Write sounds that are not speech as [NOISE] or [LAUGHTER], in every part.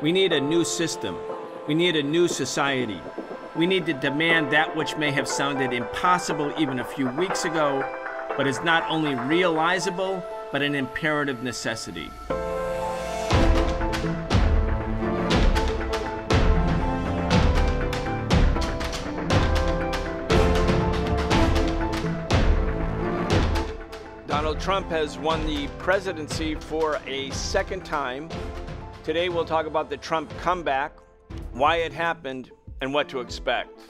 We need a new system. We need a new society. We need to demand that which may have sounded impossible even a few weeks ago, but is not only realizable, but an imperative necessity. Donald Trump has won the presidency for a second time. Today we'll talk about the Trump comeback, why it happened, and what to expect.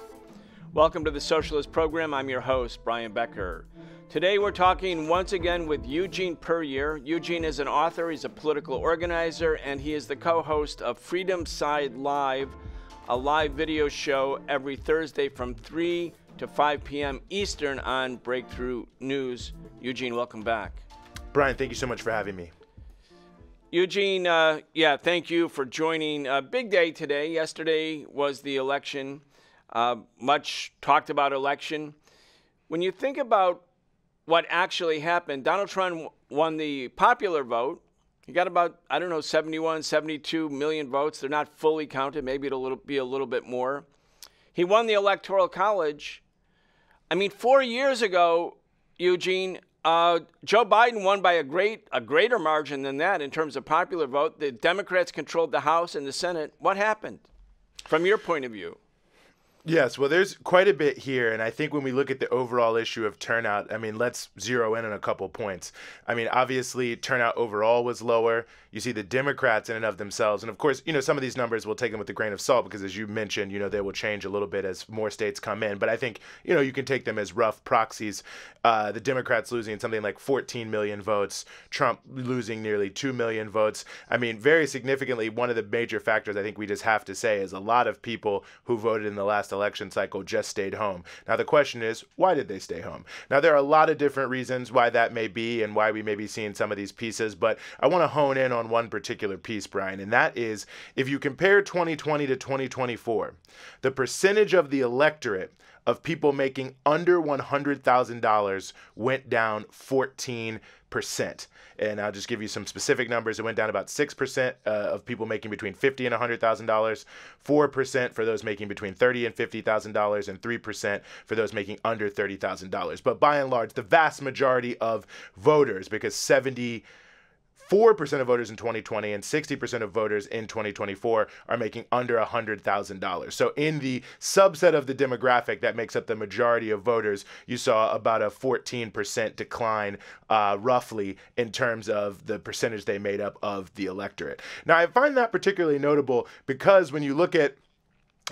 Welcome to the Socialist Program. I'm your host, Brian Becker. Today we're talking once again with Eugene Puryear. Eugene is an author, he's a political organizer, and he is the co host of Freedom Side Live, a live video show every Thursday from 3 to 5 p.m. Eastern on Breakthrough News. Eugene, welcome back. Brian, thank you so much for having me. Eugene, uh, yeah, thank you for joining. A big day today. Yesterday was the election. Uh, much talked about election. When you think about what actually happened, Donald Trump won the popular vote. He got about, I don't know, 71, 72 million votes. They're not fully counted. Maybe it'll be a little bit more. He won the Electoral College. I mean, four years ago, Eugene, uh, Joe Biden won by a great a greater margin than that in terms of popular vote. The Democrats controlled the House and the Senate. What happened, from your point of view? Yes, well, there's quite a bit here, and I think when we look at the overall issue of turnout, I mean, let's zero in on a couple points. I mean, obviously, turnout overall was lower. You see the Democrats in and of themselves, and of course, you know, some of these numbers we'll take them with a grain of salt because, as you mentioned, you know, they will change a little bit as more states come in. But I think, you know, you can take them as rough proxies. Uh, the Democrats losing something like 14 million votes, Trump losing nearly 2 million votes. I mean, very significantly, one of the major factors I think we just have to say is a lot of people who voted in the last election cycle just stayed home. Now, the question is, why did they stay home? Now, there are a lot of different reasons why that may be and why we may be seeing some of these pieces, but I want to hone in on one particular piece, Brian, and that is if you compare 2020 to 2024, the percentage of the electorate of people making under $100,000 went down 14 percent. And I'll just give you some specific numbers. It went down about 6% uh, of people making between $50 and $100,000, 4% for those making between $30 and $50,000, and 3% for those making under $30,000. But by and large, the vast majority of voters, because 70 4% of voters in 2020 and 60% of voters in 2024 are making under $100,000. So, in the subset of the demographic that makes up the majority of voters, you saw about a 14% decline, uh, roughly, in terms of the percentage they made up of the electorate. Now, I find that particularly notable because when you look at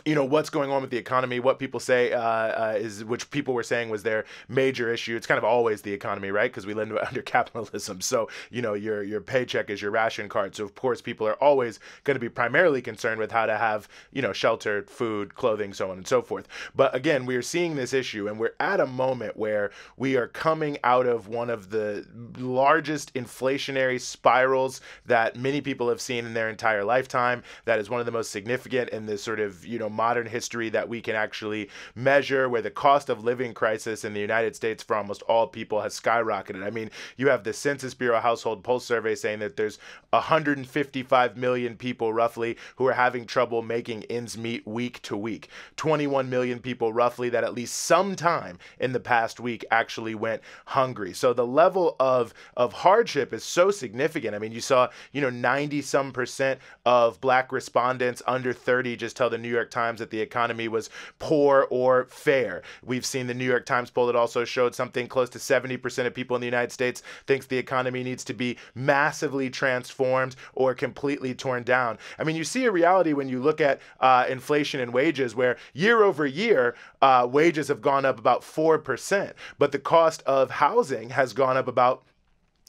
you know what's going on with the economy what people say uh, uh, is which people were saying was their major issue. It's kind of always the economy right? Because we live [LAUGHS] under capitalism. So you know your your paycheck is your ration card. So of course people are always going to be primarily concerned with how to have you know shelter food clothing so on and so forth. But again we are seeing this issue and we're at a moment where we are coming out of one of the largest inflationary spirals that many people have seen in their entire lifetime that is one of the most significant in this sort of you know know modern history that we can actually measure where the cost of living crisis in the United States for almost all people has skyrocketed. I mean, you have the Census Bureau household pulse survey saying that there's 155 million people roughly who are having trouble making ends meet week to week. 21 million people roughly that at least sometime in the past week actually went hungry. So the level of of hardship is so significant. I mean, you saw, you know, 90 some percent of black respondents under 30 just tell the New York Times that the economy was poor or fair. We've seen the New York Times poll that also showed something close to 70% of people in the United States thinks the economy needs to be massively transformed or completely torn down. I mean, you see a reality when you look at uh, inflation and wages where year over year, uh, wages have gone up about 4%, but the cost of housing has gone up about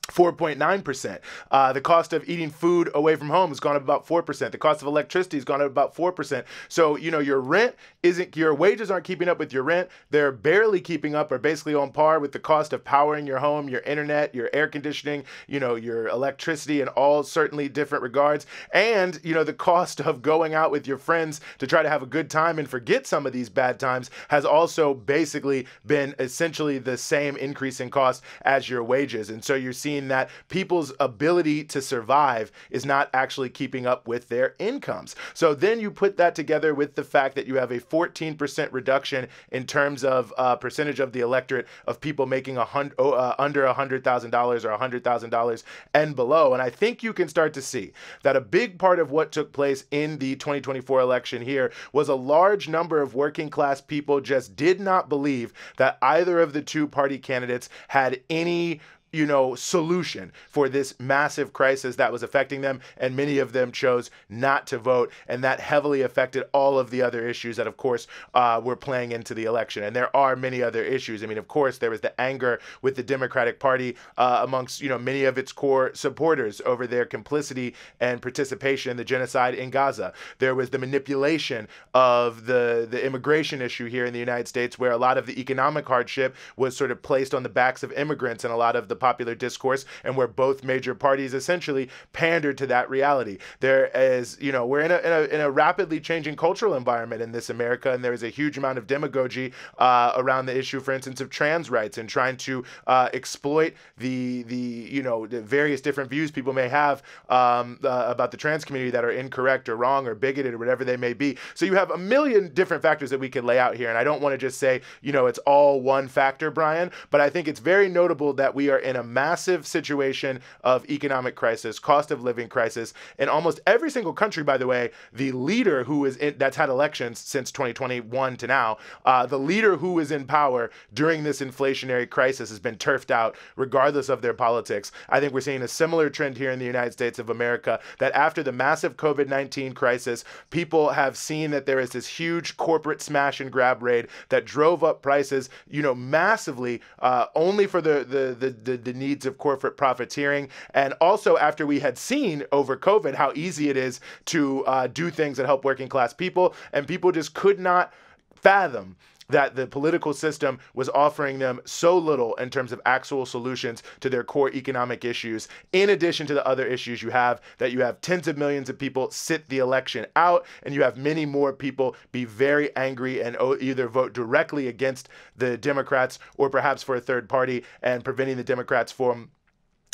4.9%. Uh, the cost of eating food away from home has gone up about 4%. The cost of electricity has gone up about 4%. So, you know, your rent isn't, your wages aren't keeping up with your rent. They're barely keeping up or basically on par with the cost of powering your home, your internet, your air conditioning, you know, your electricity in all certainly different regards. And, you know, the cost of going out with your friends to try to have a good time and forget some of these bad times has also basically been essentially the same increase in cost as your wages. And so you're seeing that people's ability to survive is not actually keeping up with their incomes. So then you put that together with the fact that you have a 14% reduction in terms of uh, percentage of the electorate of people making a hundred, uh, under $100,000 or $100,000 and below. And I think you can start to see that a big part of what took place in the 2024 election here was a large number of working class people just did not believe that either of the two party candidates had any you know, solution for this massive crisis that was affecting them. And many of them chose not to vote. And that heavily affected all of the other issues that, of course, uh, were playing into the election. And there are many other issues. I mean, of course, there was the anger with the Democratic Party uh, amongst, you know, many of its core supporters over their complicity and participation in the genocide in Gaza. There was the manipulation of the, the immigration issue here in the United States, where a lot of the economic hardship was sort of placed on the backs of immigrants and a lot of the popular discourse and where both major parties essentially pander to that reality. There is, you know, we're in a, in a, in a rapidly changing cultural environment in this America, and there is a huge amount of demagogy uh, around the issue, for instance, of trans rights and trying to uh, exploit the, the, you know, the various different views people may have um, uh, about the trans community that are incorrect or wrong or bigoted or whatever they may be. So you have a million different factors that we could lay out here, and I don't want to just say, you know, it's all one factor, Brian, but I think it's very notable that we are in a massive situation of economic crisis, cost of living crisis. In almost every single country, by the way, the leader who is in, that's had elections since 2021 to now, uh, the leader who is in power during this inflationary crisis has been turfed out, regardless of their politics. I think we're seeing a similar trend here in the United States of America that after the massive COVID 19 crisis, people have seen that there is this huge corporate smash and grab raid that drove up prices, you know, massively, uh, only for the, the, the, the the needs of corporate profiteering. And also, after we had seen over COVID how easy it is to uh, do things that help working class people, and people just could not fathom that the political system was offering them so little in terms of actual solutions to their core economic issues, in addition to the other issues you have, that you have tens of millions of people sit the election out, and you have many more people be very angry and oh, either vote directly against the Democrats or perhaps for a third party and preventing the Democrats from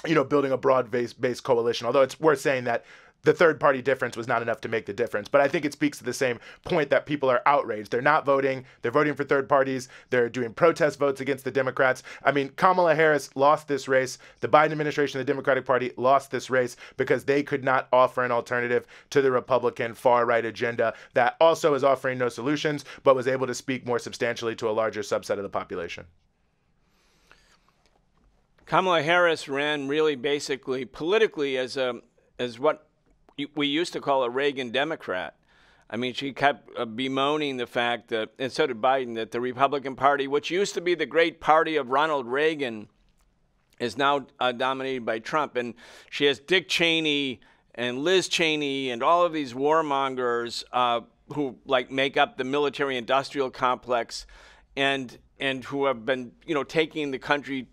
you know, building a broad based based coalition. Although it's worth saying that the third party difference was not enough to make the difference. But I think it speaks to the same point that people are outraged. They're not voting, they're voting for third parties, they're doing protest votes against the Democrats. I mean, Kamala Harris lost this race. The Biden administration, the Democratic Party, lost this race because they could not offer an alternative to the Republican far right agenda that also is offering no solutions, but was able to speak more substantially to a larger subset of the population. Kamala Harris ran really basically politically as a as what we used to call a Reagan Democrat. I mean, she kept uh, bemoaning the fact that, and so did Biden, that the Republican Party, which used to be the great party of Ronald Reagan, is now uh, dominated by Trump. And she has Dick Cheney and Liz Cheney and all of these warmongers uh, who like make up the military-industrial complex, and and who have been, you know, taking the country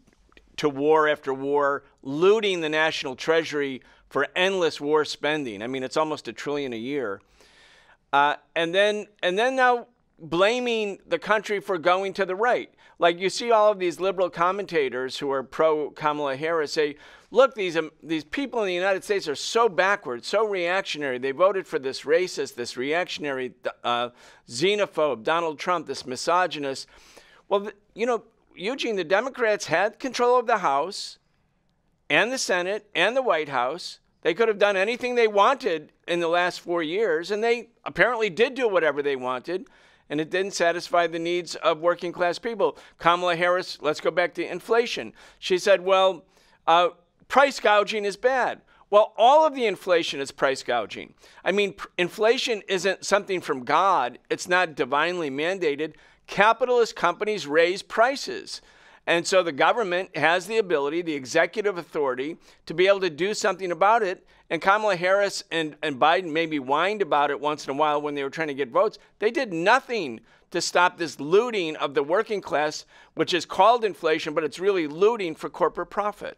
to war after war, looting the national treasury for endless war spending. I mean, it's almost a trillion a year. Uh, and then and then now blaming the country for going to the right. Like you see all of these liberal commentators who are pro Kamala Harris say, look, these um, these people in the United States are so backward, so reactionary. They voted for this racist, this reactionary, uh, xenophobe Donald Trump, this misogynist. Well, you know, Eugene, the Democrats had control of the House and the Senate and the White House. They could have done anything they wanted in the last four years, and they apparently did do whatever they wanted, and it didn't satisfy the needs of working class people. Kamala Harris, let's go back to inflation. She said, well, uh, price gouging is bad. Well, all of the inflation is price gouging. I mean, pr- inflation isn't something from God, it's not divinely mandated. Capitalist companies raise prices. And so the government has the ability, the executive authority, to be able to do something about it. And Kamala Harris and, and Biden maybe whined about it once in a while when they were trying to get votes. They did nothing to stop this looting of the working class, which is called inflation, but it's really looting for corporate profit.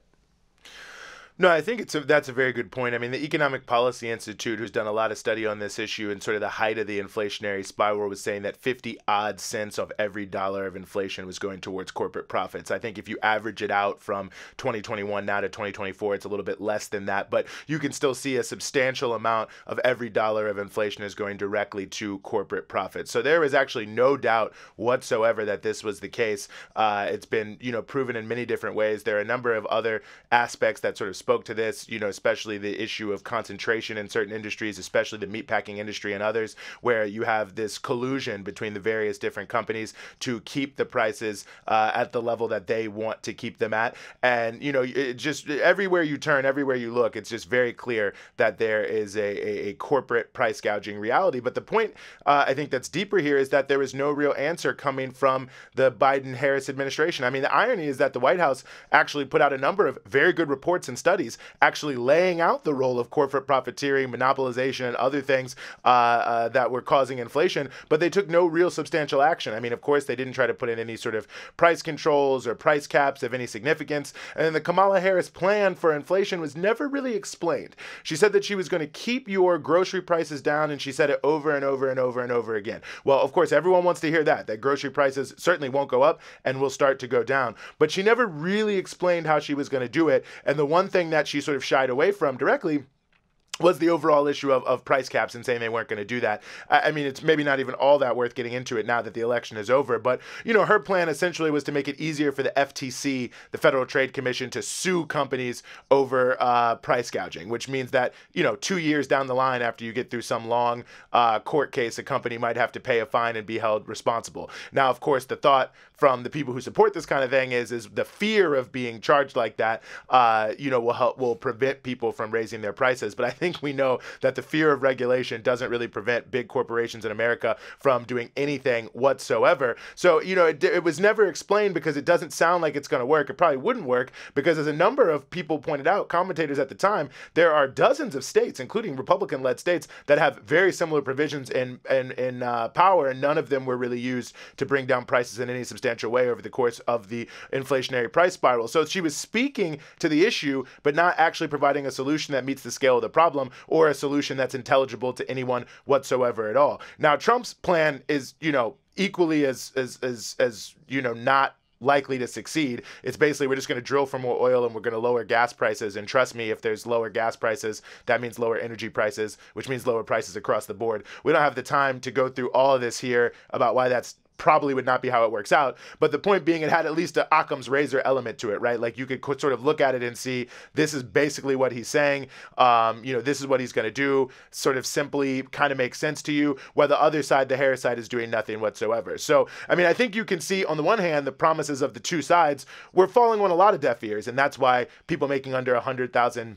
No, I think it's a, that's a very good point. I mean, the Economic Policy Institute, who's done a lot of study on this issue and sort of the height of the inflationary spiral, was saying that 50 odd cents of every dollar of inflation was going towards corporate profits. I think if you average it out from 2021 now to 2024, it's a little bit less than that, but you can still see a substantial amount of every dollar of inflation is going directly to corporate profits. So there is actually no doubt whatsoever that this was the case. Uh, it's been, you know, proven in many different ways. There are a number of other aspects that sort of spoke to this, you know, especially the issue of concentration in certain industries, especially the meatpacking industry and others, where you have this collusion between the various different companies to keep the prices uh, at the level that they want to keep them at. And, you know, just everywhere you turn, everywhere you look, it's just very clear that there is a, a, a corporate price gouging reality. But the point uh, I think that's deeper here is that there is no real answer coming from the Biden Harris administration. I mean, the irony is that the White House actually put out a number of very good reports and studies actually laying out the role of corporate profiteering, monopolization, and other things uh, uh, that were causing inflation, but they took no real substantial action. I mean, of course, they didn't try to put in any sort of price controls or price caps of any significance. And the Kamala Harris plan for inflation was never really explained. She said that she was going to keep your grocery prices down, and she said it over and over and over and over again. Well, of course, everyone wants to hear that, that grocery prices certainly won't go up and will start to go down. But she never really explained how she was going to do it. And the one thing that she sort of shied away from directly was the overall issue of, of price caps and saying they weren't going to do that. I, I, mean, it's maybe not even all that worth getting into it now that the election is over. But, you know, her plan essentially was to make it easier for the FTC, the Federal Trade Commission, to sue companies over uh, price gouging, which means that, you know, two years down the line after you get through some long uh, court case, a company might have to pay a fine and be held responsible. Now, of course, the thought from the people who support this kind of thing is is the fear of being charged like that, uh, you know, will help will prevent people from raising their prices. But I think we know that the fear of regulation doesn't really prevent big corporations in America from doing anything whatsoever. So, you know, it, it was never explained because it doesn't sound like it's going to work. It probably wouldn't work because, as a number of people pointed out, commentators at the time, there are dozens of states, including Republican led states, that have very similar provisions in, in, in uh, power, and none of them were really used to bring down prices in any substantial way over the course of the inflationary price spiral. So she was speaking to the issue, but not actually providing a solution that meets the scale of the problem problem or a solution that's intelligible to anyone whatsoever at all. Now, Trump's plan is, you know, equally as as as as you know not likely to succeed. It's basically we're just going to drill for more oil and we're going to lower gas prices. And trust me, if there's lower gas prices, that means lower energy prices, which means lower prices across the board. We don't have the time to go through all of this here about why that's probably would not be how it works out. But the point being, it had at least an Occam's razor element to it, right? Like you could sort of look at it and see this is basically what he's saying. Um, you know, this is what he's going to do. Sort of simply kind of makes sense to you. While the other side, the Harris side, is doing nothing whatsoever. So, I mean, I think you can see on the one hand the promises of the two sides were falling on a lot of deaf ears, and that's why people making under a hundred thousand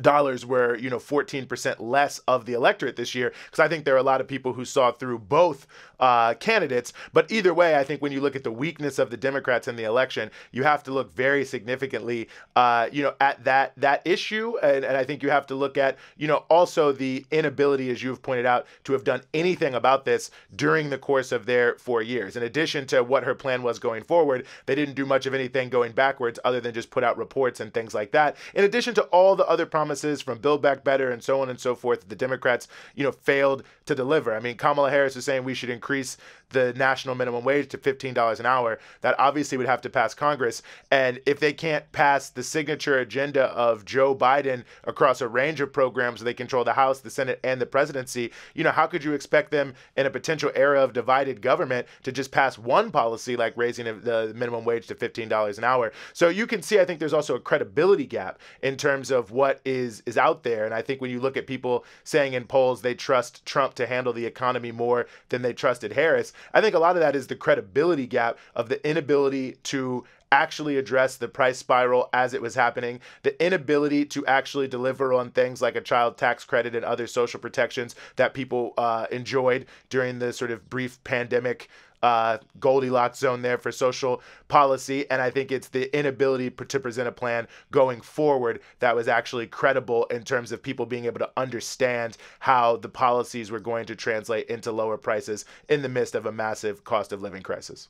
dollars were you know 14% less of the electorate this year because i think there are a lot of people who saw through both uh, candidates. But either way i think when you look at the weakness of the democrats in the election you have to look very significantly uh, you know at that that issue. And, and i think you have to look at you know also the inability as you've pointed out to have done anything about this during the course of their four years. In addition to what her plan was going forward they didn't do much of anything going backwards other than just put out reports and things like that. In addition to all the other promises from Build Back Better and so on and so forth the Democrats, you know, failed to deliver. I mean, Kamala Harris is saying we should increase the national minimum wage to $15 an hour. That obviously would have to pass Congress. And if they can't pass the signature agenda of Joe Biden across a range of programs, they control the House, the Senate, and the presidency, you know, how could you expect them in a potential era of divided government to just pass one policy like raising the minimum wage to $15 an hour? So you can see, I think there's also a credibility gap in terms of what is is out there. And I think when you look at people saying in polls they trust Trump to handle the economy more than they trusted Harris, I think a lot of that is the credibility gap of the inability to actually address the price spiral as it was happening, the inability to actually deliver on things like a child tax credit and other social protections that people uh, enjoyed during the sort of brief pandemic uh, Goldilocks zone there for social policy. And I think it's the inability to present a plan going forward that was actually credible in terms of people being able to understand how the policies were going to translate into lower prices in the midst of a massive cost of living crisis.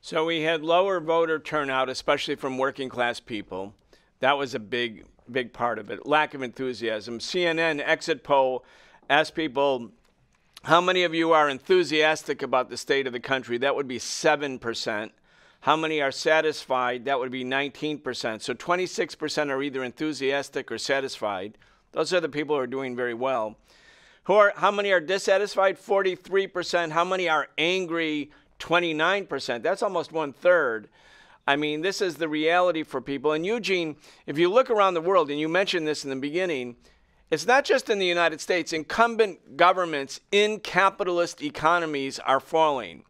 So we had lower voter turnout, especially from working class people. That was a big big part of it. Lack of enthusiasm. CNN exit poll asked people, how many of you are enthusiastic about the state of the country? That would be 7%. How many are satisfied? That would be 19%. So 26% are either enthusiastic or satisfied. Those are the people who are doing very well. Who are, how many are dissatisfied? 43%. How many are angry? 29%. That's almost one third. I mean, this is the reality for people. And Eugene, if you look around the world, and you mentioned this in the beginning, it's not just in the United States. Incumbent governments in capitalist economies are falling.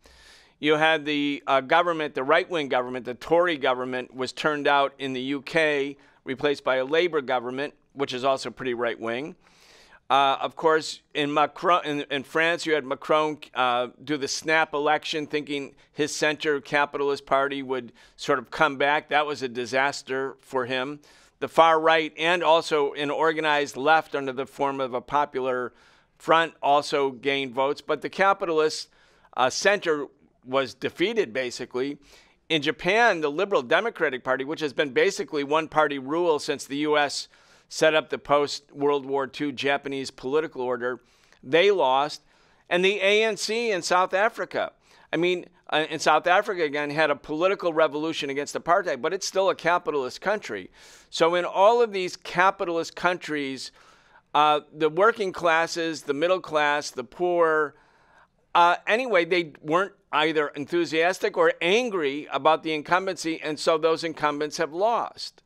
You had the uh, government, the right wing government, the Tory government was turned out in the UK, replaced by a Labour government, which is also pretty right wing. Uh, of course, in Macron, in, in, France, you had Macron uh, do the snap election, thinking his center capitalist party would sort of come back. That was a disaster for him. The far right and also an organized left under the form of a popular front also gained votes, but the capitalist uh, center was defeated basically. In Japan, the Liberal Democratic Party, which has been basically one party rule since the U.S set up the post World War II Japanese political order. They lost. And the ANC in South Africa. I mean, uh, in South Africa, again, had a political revolution against apartheid, but it's still a capitalist country. So, in all of these capitalist countries, uh, the working classes, the middle class, the poor, uh, anyway, they weren't either enthusiastic or angry about the incumbency, and so those incumbents have lost.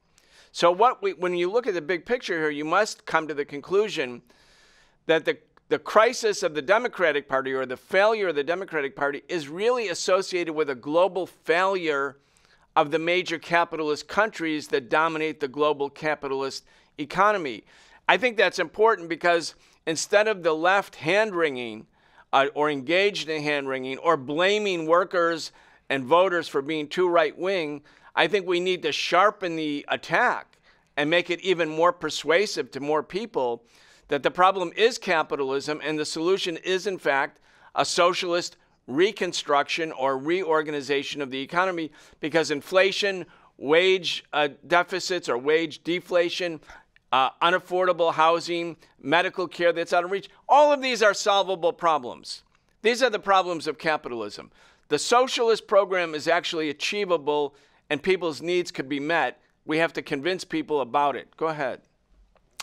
So what we, when you look at the big picture here, you must come to the conclusion that the the crisis of the Democratic Party or the failure of the Democratic Party is really associated with a global failure of the major capitalist countries that dominate the global capitalist economy. I think that's important because instead of the left hand wringing uh, or engaged in hand wringing or blaming workers and voters for being too right wing, I think we need to sharpen the attack and make it even more persuasive to more people that the problem is capitalism and the solution is, in fact, a socialist reconstruction or reorganization of the economy because inflation, wage uh, deficits or wage deflation, uh, unaffordable housing, medical care that's out of reach, all of these are solvable problems. These are the problems of capitalism. The socialist program is actually achievable and people's needs could be met, we have to convince people about it. Go ahead.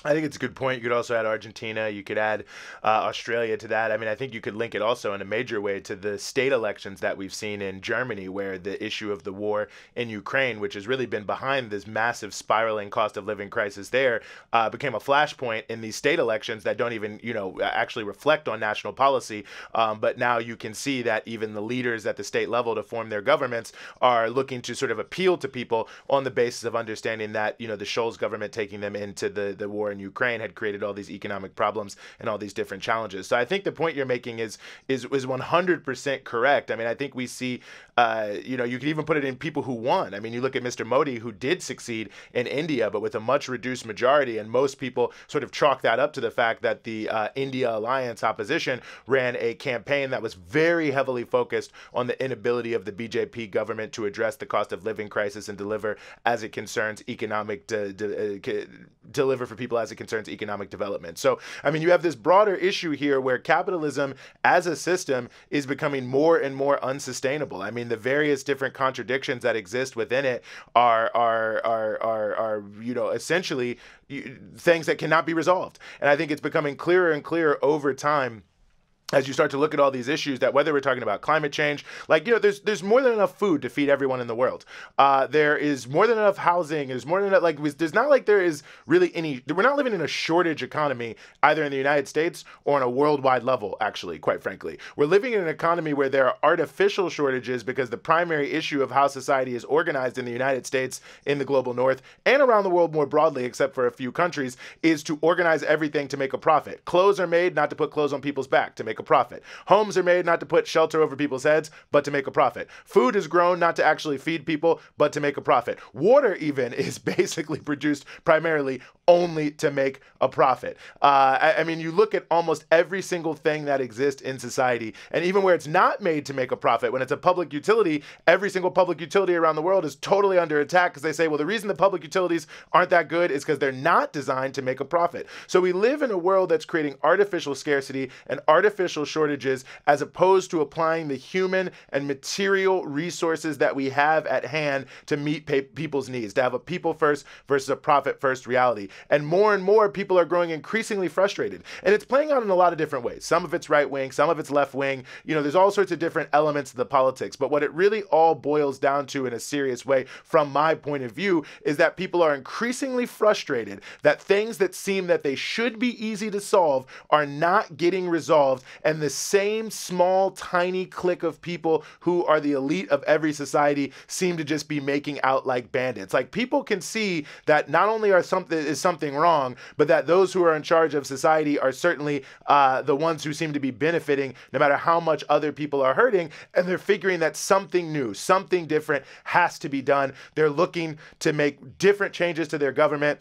I think it's a good point. You could also add Argentina. You could add uh, Australia to that. I mean, I think you could link it also in a major way to the state elections that we've seen in Germany, where the issue of the war in Ukraine, which has really been behind this massive spiraling cost of living crisis there, uh, became a flashpoint in these state elections that don't even, you know, actually reflect on national policy. Um, but now you can see that even the leaders at the state level to form their governments are looking to sort of appeal to people on the basis of understanding that, you know, the Scholz government taking them into the, the war war in Ukraine had created all these economic problems and all these different challenges. So I think the point you're making is is is 100% correct. I mean, I think we see, uh, you know, you could even put it in people who won. I mean, you look at Mr. Modi, who did succeed in India, but with a much reduced majority, and most people sort of chalk that up to the fact that the uh, India Alliance opposition ran a campaign that was very heavily focused on the inability of the BJP government to address the cost of living crisis and deliver as it concerns economic de- de- uh, deliver for people as it concerns economic development. So, I mean, you have this broader issue here where capitalism as a system is becoming more and more unsustainable. I mean, the various different contradictions that exist within it are are are are, are you know essentially things that cannot be resolved. And I think it's becoming clearer and clearer over time as you start to look at all these issues that whether we're talking about climate change like you know there's there's more than enough food to feed everyone in the world. Uh, there is more than enough housing. There's more than enough like there's not like there is really any we're not living in a shortage economy either in the united states or on a worldwide level actually quite frankly. We're living in an economy where there are artificial shortages because the primary issue of how society is organized in the united states in the global north and around the world more broadly except for a few countries is to organize everything to make a profit. Clothes are made not to put clothes on people's back to make make a profit. Homes are made not to put shelter over people's heads, but to make a profit. Food is grown not to actually feed people, but to make a profit. Water, even, [LAUGHS] is basically produced primarily only to make a profit. Uh, I, I, mean, you look at almost every single thing that exists in society, and even where it's not made to make a profit, when it's a public utility, every single public utility around the world is totally under attack because they say, well, the reason the public utilities aren't that good is because they're not designed to make a profit. So we live in a world that's creating artificial scarcity and artificial shortages as opposed to applying the human and material resources that we have at hand to meet people's needs, to have a people first versus a profit first reality. And more and more people are growing increasingly frustrated. And it's playing out in a lot of different ways. Some of it's right wing, some of it's left wing. You know, there's all sorts of different elements of the politics. But what it really all boils down to in a serious way, from my point of view, is that people are increasingly frustrated that things that seem that they should be easy to solve are not getting resolved. And the same small, tiny clique of people who are the elite of every society seem to just be making out like bandits. Like people can see that not only are something is something wrong, but that those who are in charge of society are certainly uh, the ones who seem to be benefiting, no matter how much other people are hurting. And they're figuring that something new, something different has to be done. They're looking to make different changes to their government.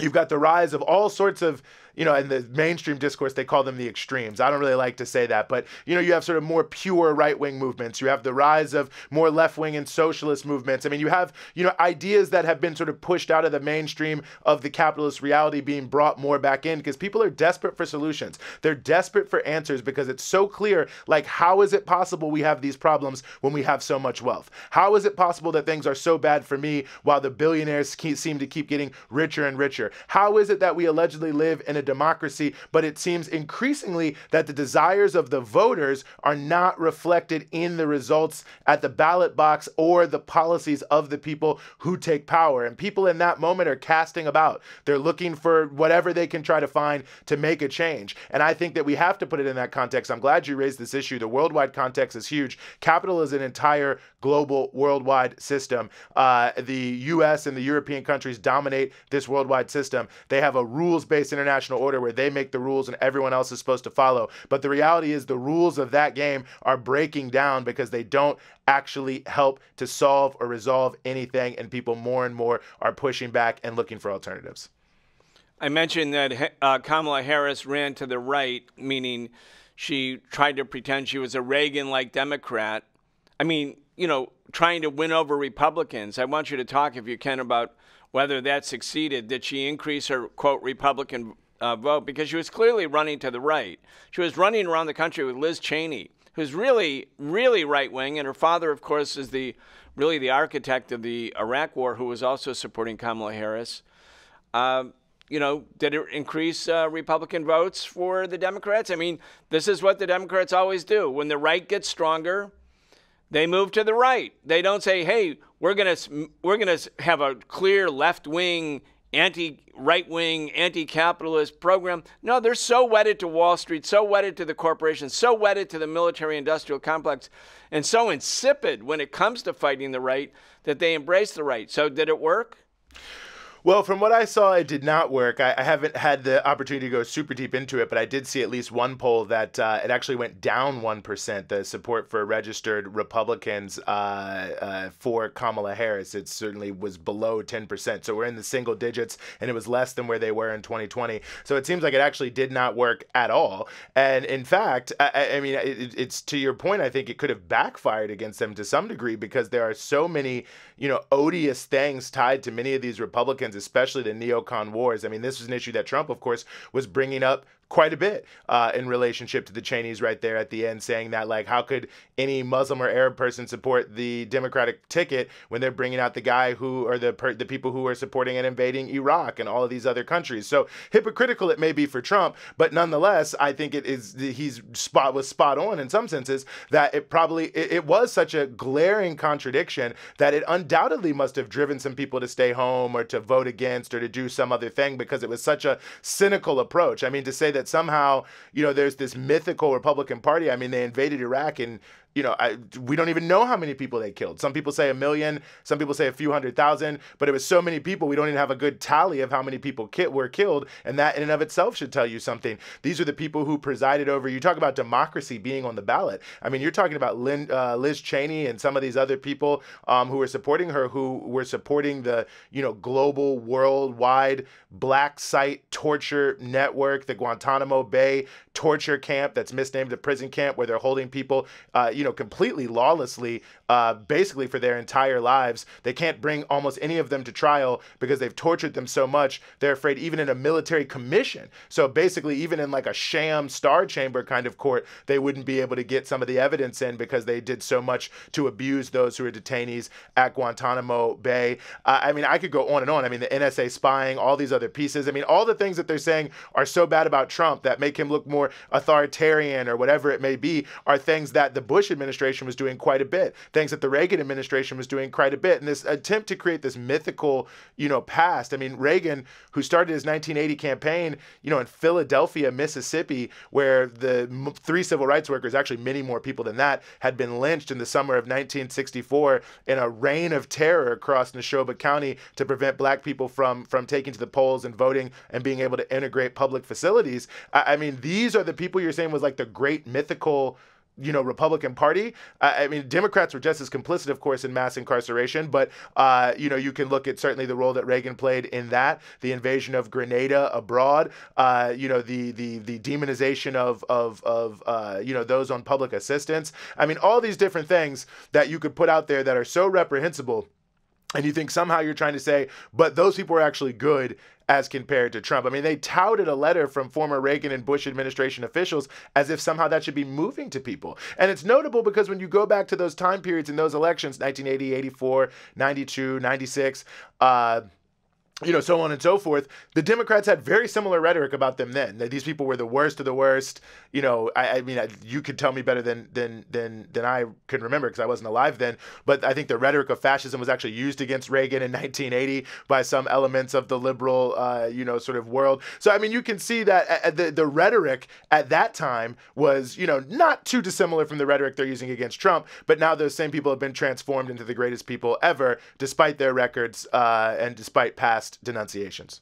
You've got the rise of all sorts of you know, in the mainstream discourse, they call them the extremes. I don't really like to say that, but you know, you have sort of more pure right wing movements. You have the rise of more left wing and socialist movements. I mean, you have, you know, ideas that have been sort of pushed out of the mainstream of the capitalist reality being brought more back in because people are desperate for solutions. They're desperate for answers because it's so clear like, how is it possible we have these problems when we have so much wealth? How is it possible that things are so bad for me while the billionaires seem to keep getting richer and richer? How is it that we allegedly live in a democracy, but it seems increasingly that the desires of the voters are not reflected in the results at the ballot box or the policies of the people who take power. And people in that moment are casting about. They're looking for whatever they can try to find to make a change. And I think that we have to put it in that context. I'm glad you raised this issue. The worldwide context is huge. Capital is an entire global, worldwide system. Uh, the US and the European countries dominate this worldwide system. They have a rules based international international order where they make the rules and everyone else is supposed to follow. But the reality is the rules of that game are breaking down because they don't actually help to solve or resolve anything, and people more and more are pushing back and looking for alternatives. I mentioned that uh, Kamala Harris ran to the right, meaning she tried to pretend she was a Reagan like Democrat. I mean, you know, trying to win over Republicans. I want you to talk, if you can, about whether that succeeded. Did she increase her, quote, Republican uh, vote because she was clearly running to the right. She was running around the country with Liz Cheney, who's really, really right wing, and her father, of course, is the really the architect of the Iraq War, who was also supporting Kamala Harris. Uh, you know, did it increase uh, Republican votes for the Democrats? I mean, this is what the Democrats always do. When the right gets stronger, they move to the right. They don't say, "Hey, we're gonna we're gonna have a clear left wing anti right wing, anti capitalist program. No, they're so wedded to Wall Street, so wedded to the corporations, so wedded to the military industrial complex, and so insipid when it comes to fighting the right that they embrace the right. So, did it work? Well, from what I saw, it did not work. I, I, haven't had the opportunity to go super deep into it, but I did see at least one poll that uh, it actually went down 1%, the support for registered Republicans uh, uh, for Kamala Harris. It certainly was below 10%. So we're in the single digits, and it was less than where they were in 2020. So it seems like it actually did not work at all. And in fact, I, I mean, it, it's to your point, I think it could have backfired against them to some degree because there are so many, you know, odious things tied to many of these Republicans especially the neocon wars. I mean, this was an issue that Trump, of course, was bringing up quite a bit uh, in relationship to the Cheneys right there at the end, saying that like how could any Muslim or Arab person support the Democratic ticket when they're bringing out the guy who or the per- the people who are supporting and invading Iraq and all of these other countries. So hypocritical it may be for Trump, but nonetheless, I think it is he's spot was spot on in some senses that it probably it, it was such a glaring contradiction that it undoubtedly must have driven some people to stay home or to vote against or to do some other thing because it was such a cynical approach. I mean, to say that that somehow, you know, there's this mythical Republican Party. I mean, they invaded Iraq in you know, I, we don't even know how many people they killed. Some people say a million, some people say a few hundred thousand, but it was so many people, we don't even have a good tally of how many people ki- were killed. And that in and of itself should tell you something. These are the people who presided over, you talk about democracy being on the ballot. I mean, you're talking about uh, Liz Cheney and some of these other people um, who were supporting her, who were supporting the, you know, global, worldwide black site torture network, the Guantanamo Bay torture camp that's misnamed the prison camp where they're holding people, uh, you know, completely lawlessly, uh, basically for their entire lives. They can't bring almost any of them to trial because they've tortured them so much. They're afraid even in a military commission. So basically, even in like a sham star chamber kind of court, they wouldn't be able to get some of the evidence in because they did so much to abuse those who are detainees at Guantanamo Bay. Uh, I mean, I could go on and on. I mean, the NSA spying, all these other pieces. I mean, all the things that they're saying are so bad about Trump that make him look more authoritarian or whatever it may be are things that the Bush administration was doing quite a bit, things that the Reagan administration was doing quite a bit. And this attempt to create this mythical, you know, past. I mean, Reagan, who started his 1980 campaign, you know, in Philadelphia, Mississippi, where the three civil rights workers, actually many more people than that, had been lynched in the summer of 1964 in a reign of terror across Neshoba County to prevent black people from from taking to the polls and voting and being able to integrate public facilities. I, I mean, these are the people you're saying was like the great mythical you know Republican Party. I mean, Democrats were just as complicit, of course, in mass incarceration. But uh, you know, you can look at certainly the role that Reagan played in that, the invasion of Grenada abroad. Uh, you know, the the the demonization of of of uh, you know those on public assistance. I mean, all these different things that you could put out there that are so reprehensible and you think somehow you're trying to say, but those people are actually good as compared to Trump. I mean, they touted a letter from former Reagan and Bush administration officials as if somehow that should be moving to people. And it's notable because when you go back to those time periods in those elections 1980, 84, 92, 96, uh, you know, so on and so forth. The Democrats had very similar rhetoric about them then. That these people were the worst of the worst. You know, I, I mean, I, you could tell me better than than than than I can remember because I wasn't alive then. But I think the rhetoric of fascism was actually used against Reagan in [LAUGHS] 1980 by some elements of the liberal, uh, you know, sort of world. So I mean, you can see that uh, the the rhetoric at that time was, you know, not too dissimilar from the rhetoric they're using against Trump. But now those same people have been transformed into the greatest people ever, despite their records uh, and despite past denunciations.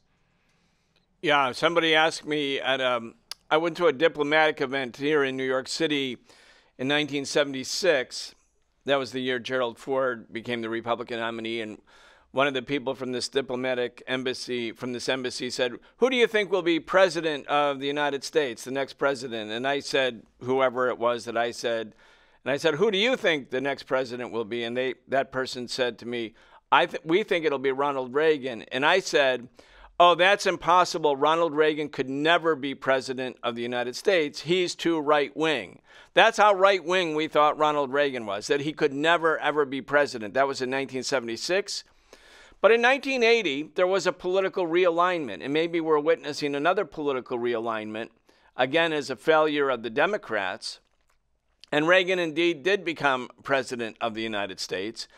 Yeah, somebody asked me at. Um, I went to a diplomatic event here in New York City in 1976. That was the year Gerald Ford became the Republican nominee, and one of the people from this diplomatic embassy from this embassy said, "Who do you think will be president of the United States, the next president?" And I said, "Whoever it was that I said." And I said, "Who do you think the next president will be?" And they that person said to me, I th- we think it'll be Ronald Reagan. And I said, Oh, that's impossible. Ronald Reagan could never be president of the United States. He's too right wing. That's how right wing we thought Ronald Reagan was, that he could never, ever be president. That was in 1976. But in 1980, there was a political realignment, and maybe we're witnessing another political realignment, again, as a failure of the Democrats. And Reagan indeed did become president of the United States.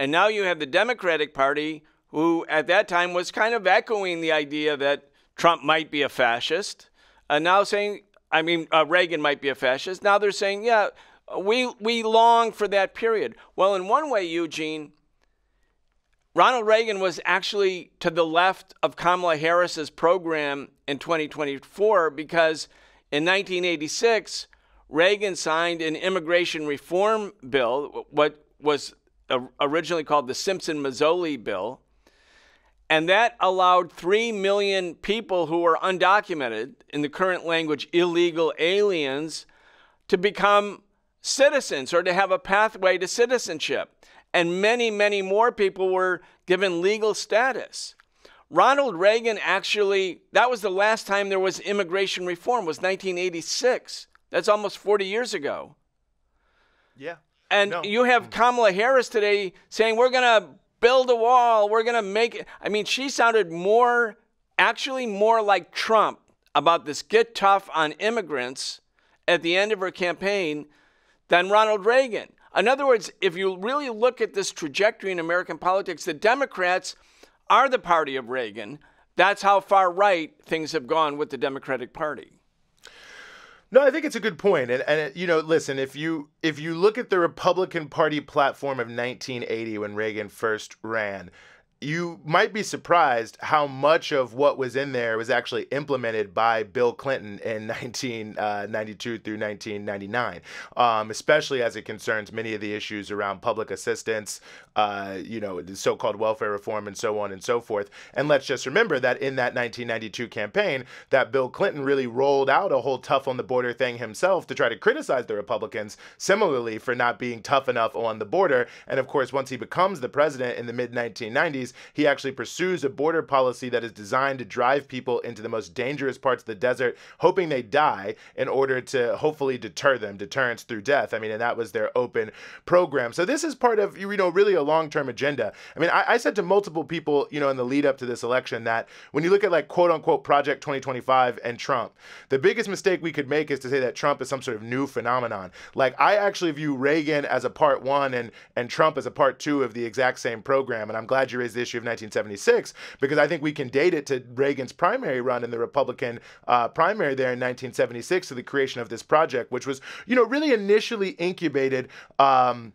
And now you have the Democratic Party, who at that time was kind of echoing the idea that Trump might be a fascist, and now saying, I mean, uh, Reagan might be a fascist. Now they're saying, yeah, we, we long for that period. Well, in one way, Eugene, Ronald Reagan was actually to the left of Kamala Harris's program in 2024 because in 1986, Reagan signed an immigration reform bill, what was originally called the Simpson Mazzoli Bill. And that allowed 3 million people who were undocumented, in the current language, illegal aliens, to become citizens or to have a pathway to citizenship. And many, many more people were given legal status. Ronald Reagan actually, that was the last time there was immigration reform, was 1986. That's almost 40 years ago. Yeah. And no. you have Kamala Harris today saying, we're going to build a wall. We're going to make it. I mean, she sounded more, actually more like Trump about this get tough on immigrants at the end of her campaign than Ronald Reagan. In other words, if you really look at this trajectory in American politics, the Democrats are the party of Reagan. That's how far right things have gone with the Democratic Party. No, I think it's a good point, and and you know, listen, if you if you look at the Republican Party platform of 1980 when Reagan first ran, you might be surprised how much of what was in there was actually implemented by Bill Clinton in [LAUGHS] 1992 uh, through 1999, um, especially as it concerns many of the issues around public assistance, uh, you know, the so-called welfare reform, and so on and so forth. And let's just remember that in that 1992 campaign, that Bill Clinton really rolled out a whole tough on the border thing himself to try to criticize the Republicans similarly for not being tough enough on the border. And of course, once he becomes the president in the mid 1990s he actually pursues a border policy that is designed to drive people into the most dangerous parts of the desert, hoping they die in order to hopefully deter them, deterrence through death. I mean, and that was their open program. So this is part of, you know, really a long term agenda. I mean, I, I said to multiple people, you know, in the lead up to this election that when you look at like quote unquote Project 2025 and Trump, the biggest mistake we could make is to say that Trump is some sort of new phenomenon. Like, I actually view Reagan as a part one and, and Trump as a part two of the exact same program. And I'm glad you raised the issue of 1976 because I think we can date it to Reagan's primary run in the Republican uh, primary there in 1976 to the creation of this project, which was, you know, really initially incubated. Um,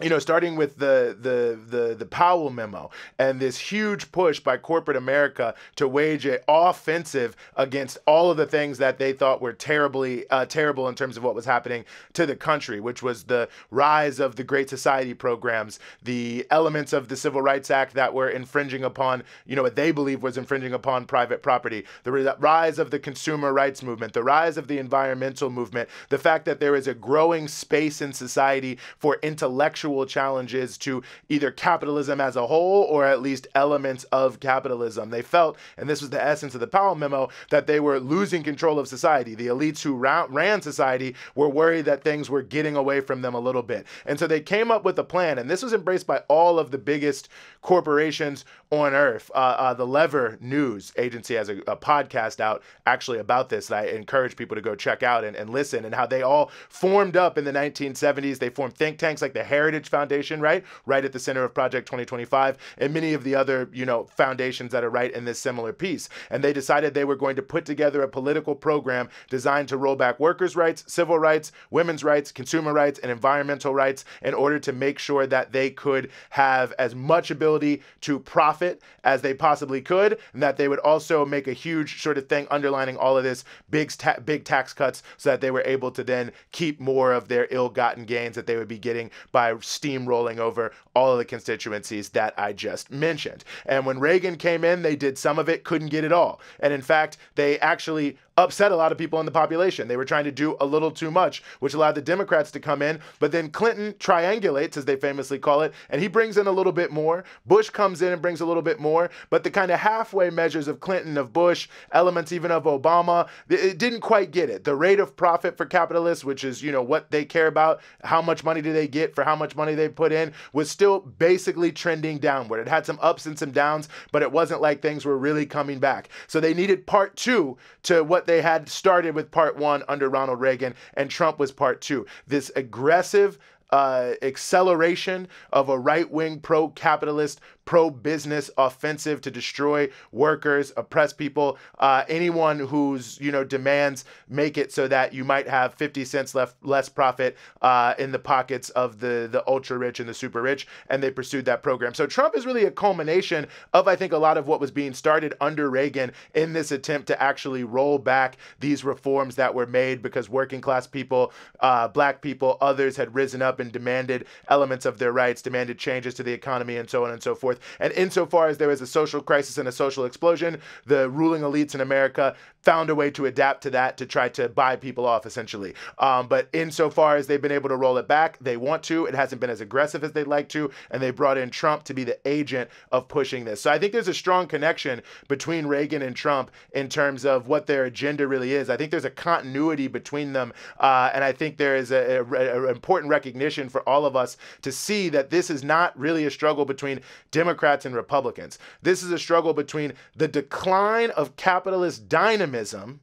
you know, starting with the, the the the Powell memo and this huge push by corporate America to wage an offensive against all of the things that they thought were terribly uh, terrible in terms of what was happening to the country, which was the rise of the Great Society programs, the elements of the Civil Rights Act that were infringing upon, you know, what they believe was infringing upon private property, the rise of the consumer rights movement, the rise of the environmental movement, the fact that there is a growing space in society for intellectual challenges to either capitalism as a whole or at least elements of capitalism. They felt, and this was the essence of the Powell memo, that they were losing control of society. The elites who ran society were worried that things were getting away from them a little bit. And so they came up with a plan, and this was embraced by all of the biggest corporations on earth. Uh, uh, the Lever News Agency has a, a, podcast out actually about this that I encourage people to go check out and, and listen, and how they all formed up in the 1970s. They formed think tanks like the Heritage Heritage Foundation, right? Right at the center of Project 2025, and many of the other, you know, foundations that are right in this similar piece. And they decided they were going to put together a political program designed to roll back workers' rights, civil rights, women's rights, consumer rights, and environmental rights in order to make sure that they could have as much ability to profit as they possibly could, and that they would also make a huge sort of thing underlining all of this big, ta- big tax cuts so that they were able to then keep more of their ill-gotten gains that they would be getting by steamrolling over all of the constituencies that I just mentioned. And when Reagan came in, they did some of it, couldn't get it all. And in fact, they actually upset a lot of people in the population. They were trying to do a little too much, which allowed the Democrats to come in. But then Clinton triangulates, as they famously call it, and he brings in a little bit more. Bush comes in and brings a little bit more. But the kind of halfway measures of Clinton, of Bush, elements even of Obama, it didn't quite get it. The rate of profit for capitalists, which is, you know, what they care about, how much money do they get for how much money they put in, was still basically trending downward. It had some ups and some downs, but it wasn't like things were really coming back. So they needed part two to what they had started with part one under Ronald Reagan, and Trump was part two. This aggressive uh, acceleration of a right wing pro capitalist, pro business offensive to destroy workers, oppress people, uh, anyone who's, you know, demands make it so that you might have 50 cents left, less profit uh, in the pockets of the, the ultra rich and the super rich. And they pursued that program. So Trump is really a culmination of, I think, a lot of what was being started under Reagan in this attempt to actually roll back these reforms that were made because working class people, uh, black people, others had risen up and demanded elements of their rights, demanded changes to the economy, and so on and so forth. And insofar as there was a social crisis and a social explosion, the ruling elites in America found a way to adapt to that to try to buy people off, essentially. Um, but insofar as they've been able to roll it back, they want to. It hasn't been as aggressive as they'd like to, and they brought in Trump to be the agent of pushing this. So I think there's a strong connection between Reagan and Trump in terms of what their agenda really is. I think there's a continuity between them, uh, and I think there is an important recognition for all of us to see that this is not really a struggle between Democrats and Republicans. This is a struggle between the decline of capitalist dynamism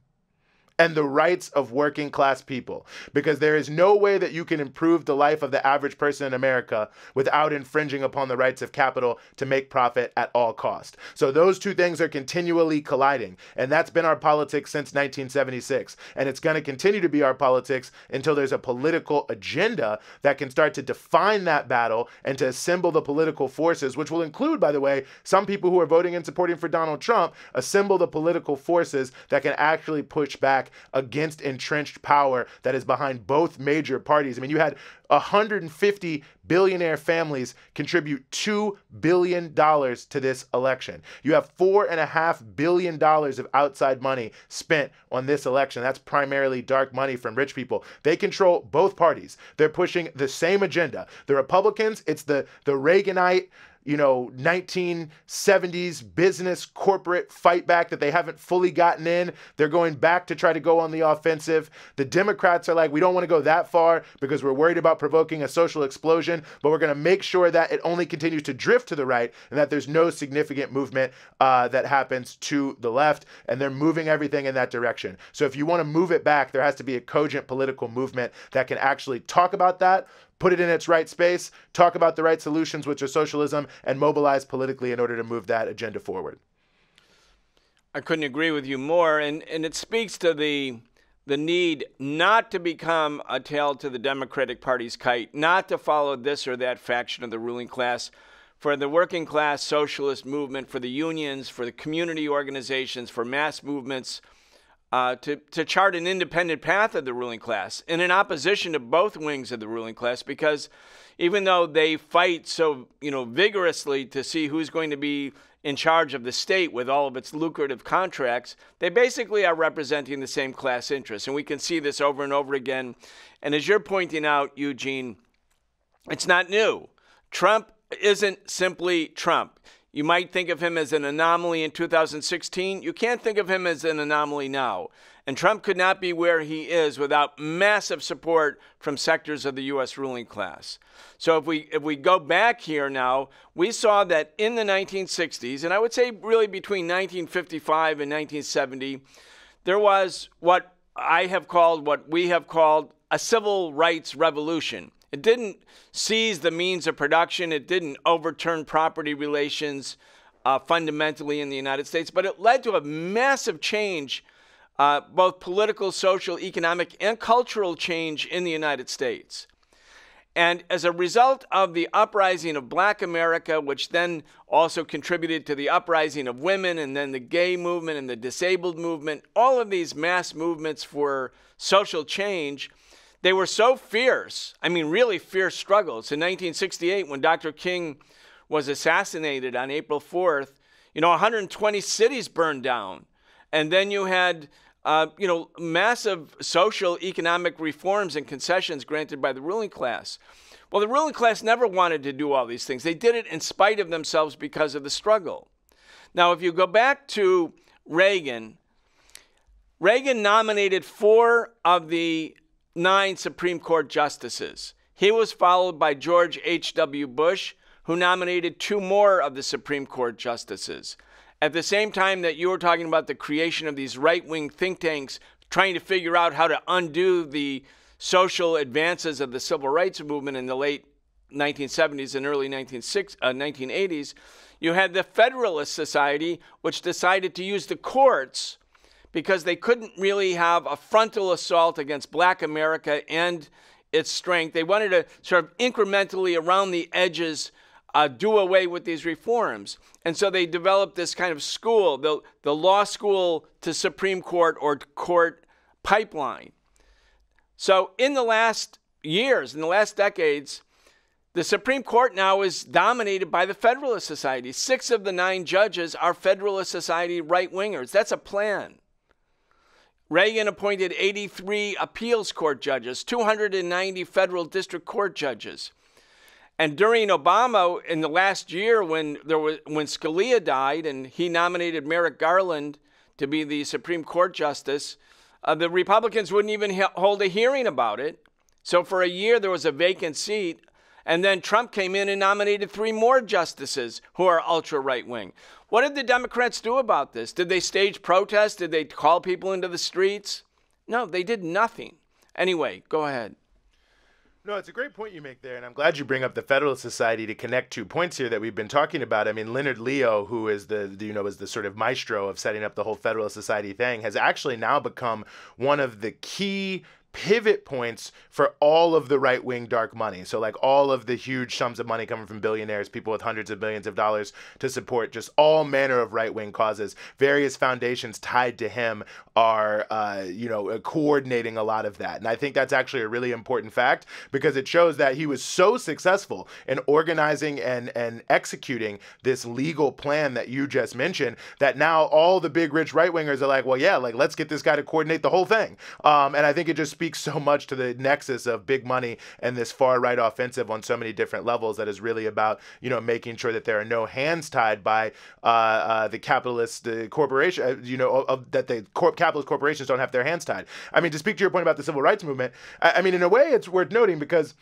and the rights of working class people. Because there is no way that you can improve the life of the average person in America without infringing upon the rights of capital to make profit at all cost. So those two things are continually colliding. And that's been our politics since 1976. And it's going to continue to be our politics until there's a political agenda that can start to define that battle and to assemble the political forces, which will include, by the way, some people who are voting and supporting for Donald Trump, assemble the political forces that can actually push back against entrenched power that is behind both major parties. I mean, you had 150 billionaire families contribute $2 billion to this election. You have $4.5 billion of outside money spent on this election. That's primarily dark money from rich people. They control both parties. They're pushing the same agenda. The Republicans, it's the, the Reaganite, you know, 1970s business corporate fight back that they haven't fully gotten in. They're going back to try to go on the offensive. The Democrats are like, we don't want to go that far because we're worried about provoking a social explosion, but we're going to make sure that it only continues to drift to the right and that there's no significant movement uh, that happens to the left. And they're moving everything in that direction. So if you want to move it back, there has to be a cogent political movement that can actually talk about that, put it in its right space, talk about the right solutions, which are socialism, and mobilize politically in order to move that agenda forward. I couldn't agree with you more, and, and it speaks to the the need not to become a tail to the Democratic Party's kite, not to follow this or that faction of the ruling class, for the working class socialist movement, for the unions, for the community organizations, for mass movements uh, to, to chart an independent path of the ruling class and in opposition to both wings of the ruling class because even though they fight so you know vigorously to see who's going to be in charge of the state with all of its lucrative contracts, they basically are representing the same class interests. And we can see this over and over again. And as you're pointing out, Eugene, it's not new. Trump isn't simply Trump. You might think of him as an anomaly in 2016. You can't think of him as an anomaly now. And Trump could not be where he is without massive support from sectors of the U.S. ruling class. So if we if we go back here now, we saw that in the 1960s, and I would say really between 1955 and 1970, there was what I have called, what we have called, a civil rights revolution. It didn't seize the means of production, it didn't overturn property relations uh, fundamentally in the United States, but it led to a massive change, uh, both political, social, economic, and cultural change in the United States. And as a result of the uprising of black America, which then also contributed to the uprising of women and then the gay movement and the disabled movement, all of these mass movements for social change they were so fierce, I mean, really fierce struggles. In 1968, when Dr. King was assassinated on April 4th, you know, 120 cities burned down. And then you had, uh, you know, massive social, economic reforms and concessions granted by the ruling class. Well, the ruling class never wanted to do all these things. They did it in spite of themselves because of the struggle. Now, if you go back to Reagan, Reagan nominated four of the nine Supreme Court justices. He was followed by George H.W. Bush, who nominated two more of the Supreme Court justices. At the same time that you were talking about the creation of these right wing think tanks trying to figure out how to undo the social advances of the civil rights movement in the late 1970s and early 1980s, uh, you had the Federalist Society, which decided to use the courts because they couldn't really have a frontal assault against black America and its strength. They wanted to sort of incrementally around the edges uh, do away with these reforms. And so they developed this kind of school, the, the law school to Supreme Court or court pipeline. So in the last years, in the last decades, the Supreme Court now is dominated by the Federalist Society. Six of the nine judges are Federalist Society right wingers. That's a plan. Reagan appointed 83 appeals court judges, 290 federal district court judges. And during Obama, in the last year, when there was when Scalia died and he nominated Merrick Garland to be the Supreme Court justice, uh, the Republicans wouldn't even he- hold a hearing about it. So for a year, there was a vacant seat. And then Trump came in and nominated three more justices who are ultra right wing. What did the Democrats do about this? Did they stage protests? Did they call people into the streets? No, they did nothing. Anyway, go ahead. No, it's a great point you make there, and I'm glad you bring up the Federalist Society to connect two points here that we've been talking about. I mean, Leonard Leo, who is the you know is the sort of maestro of setting up the whole Federalist Society thing, has actually now become one of the key pivot points for all of the right wing dark money. So, like all of the huge sums of money coming from billionaires, people with hundreds of billions of dollars to support just all manner of right wing causes. Various foundations tied to him are, uh, you know, coordinating a lot of that. And I think that's actually a really important fact because it shows that he was so successful in organizing and, and executing this legal plan that you just mentioned that now all the big rich right wingers are like, well, yeah, like let's get this guy to coordinate the whole thing. Um, and I think it just speaks so much to the nexus of big money and this far right offensive on so many different levels that is really about you know making sure that there are no hands tied by uh, uh, the capitalist the corporation uh, you know of, that the corp- capitalist corporations don't have their hands tied. I mean to speak to your point about the civil rights movement, I, I mean in a way it's worth noting because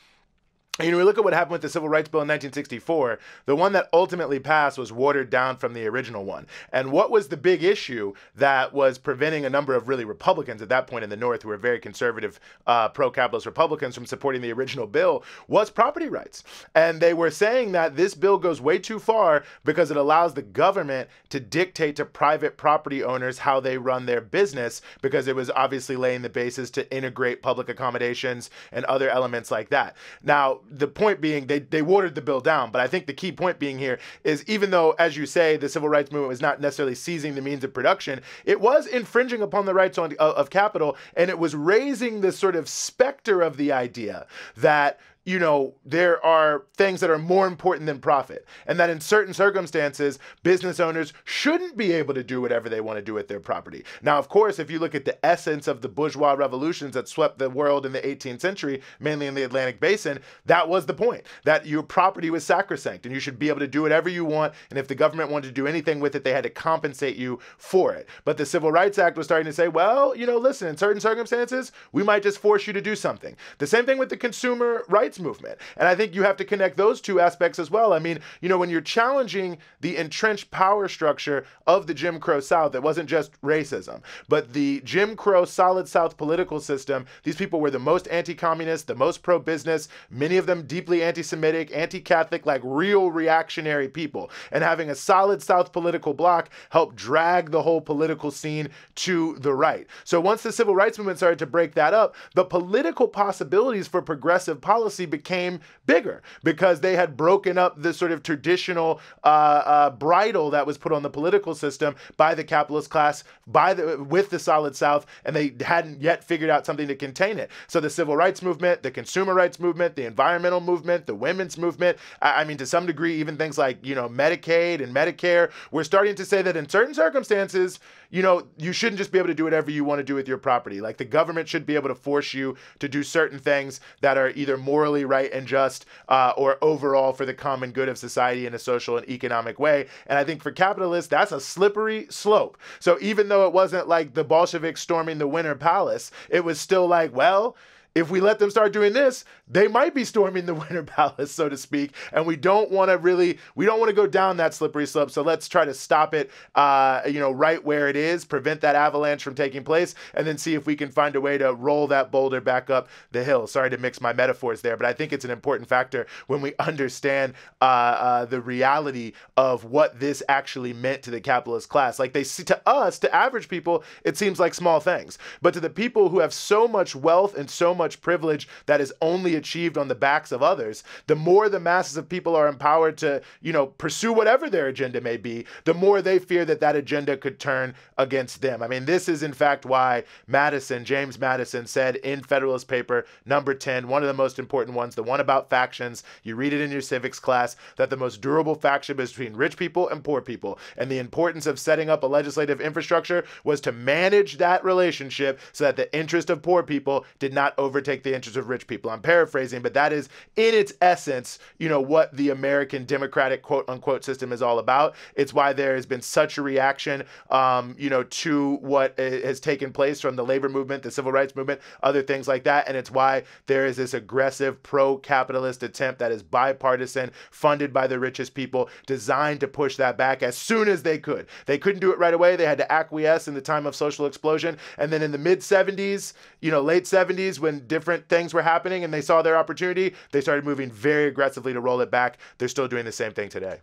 you know, we look at what happened with the Civil Rights Bill in 1964. The one that ultimately passed was watered down from the original one. And what was the big issue that was preventing a number of really Republicans at that point in the North, who were very conservative, uh, pro capitalist Republicans, from supporting the original bill was property rights. And they were saying that this bill goes way too far because it allows the government to dictate to private property owners how they run their business, because it was obviously laying the basis to integrate public accommodations and other elements like that. Now, the point being they, they watered the bill down. But I think the key point being here is even though, as you say, the civil rights movement was not necessarily seizing the means of production, it was infringing upon the rights on, of, of capital, and it was raising this sort of specter of the idea that you know, there are things that are more important than profit. And that in certain circumstances, business owners shouldn't be able to do whatever they want to do with their property. Now, of course, if you look at the essence of the bourgeois revolutions that swept the world in the 18th century, mainly in the Atlantic basin, that was the point that your property was sacrosanct and you should be able to do whatever you want. And if the government wanted to do anything with it, they had to compensate you for it. But the Civil Rights Act was starting to say, well, you know, listen, in certain circumstances, we might just force you to do something. The same thing with the consumer rights rights movement. And I think you have to connect those two aspects as well. I mean, you know, when you're challenging the entrenched power structure of the Jim Crow South, it wasn't just racism, but the Jim Crow solid South political system. These people were the most anti communist, the most pro business, many of them deeply anti Semitic, anti Catholic, like real reactionary people. And having a solid South political bloc helped drag the whole political scene to the right. So once the civil rights movement started to break that up, the political possibilities for progressive policy became bigger because they had broken up the sort of traditional uh, uh, bridle that was put on the political system by the capitalist class, by the with the Solid South, and they hadn't yet figured out something to contain it. So the civil rights movement, the consumer rights movement, the environmental movement, the women's movement, I, I mean, to some degree, even things like you know Medicaid and Medicare, we're starting to say that in certain circumstances, you know, you shouldn't just be able to do whatever you want to do with your property. Like the government should be able to force you to do certain things that are either morally right and just uh, or overall for the common good of society in a social and economic way. And I think for capitalists, that's a slippery slope. So even though it wasn't like the Bolsheviks storming the Winter Palace, it was still like, well, if we let them start doing this, they might be storming the [LAUGHS] Winter Palace, so to speak. And we don't want to really, we don't want to go down that slippery slope. So let's try to stop it, uh, you know, right where it is, prevent that avalanche from taking place, and then see if we can find a way to roll that boulder back up the hill. Sorry to mix my metaphors there, but I think it's an important factor when we understand uh, uh, the reality of what this actually meant to the capitalist class. Like they see to us, to average people, it seems like small things, but to the people who have so much wealth and so much much privilege that is only achieved on the backs of others, the more the masses of people are empowered to, you know, pursue whatever their agenda may be, the more they fear that that agenda could turn against them. I mean, this is in fact why Madison, James Madison, said in Federalist Paper number 10, one of the most important ones, the one about factions, you read it in your civics class, that the most durable faction is between rich people and poor people. And the importance of setting up a legislative infrastructure was to manage that relationship so that the interest of poor people did not over overtake the interests of rich people. I'm paraphrasing, but that is in its essence, you know, what the American democratic quote unquote system is all about. It's why there has been such a reaction, um, you know, to what has taken place from the labor movement, the civil rights movement, other things like that. And it's why there is this aggressive pro capitalist attempt that is bipartisan, funded by the richest people, designed to push that back as soon as they could. They couldn't do it right away. They had to acquiesce in the time of social explosion. And then in the mid 70s, you know, late 70s, when different things were happening and they saw their opportunity, they started moving very aggressively to roll it back. They're still doing the same thing today.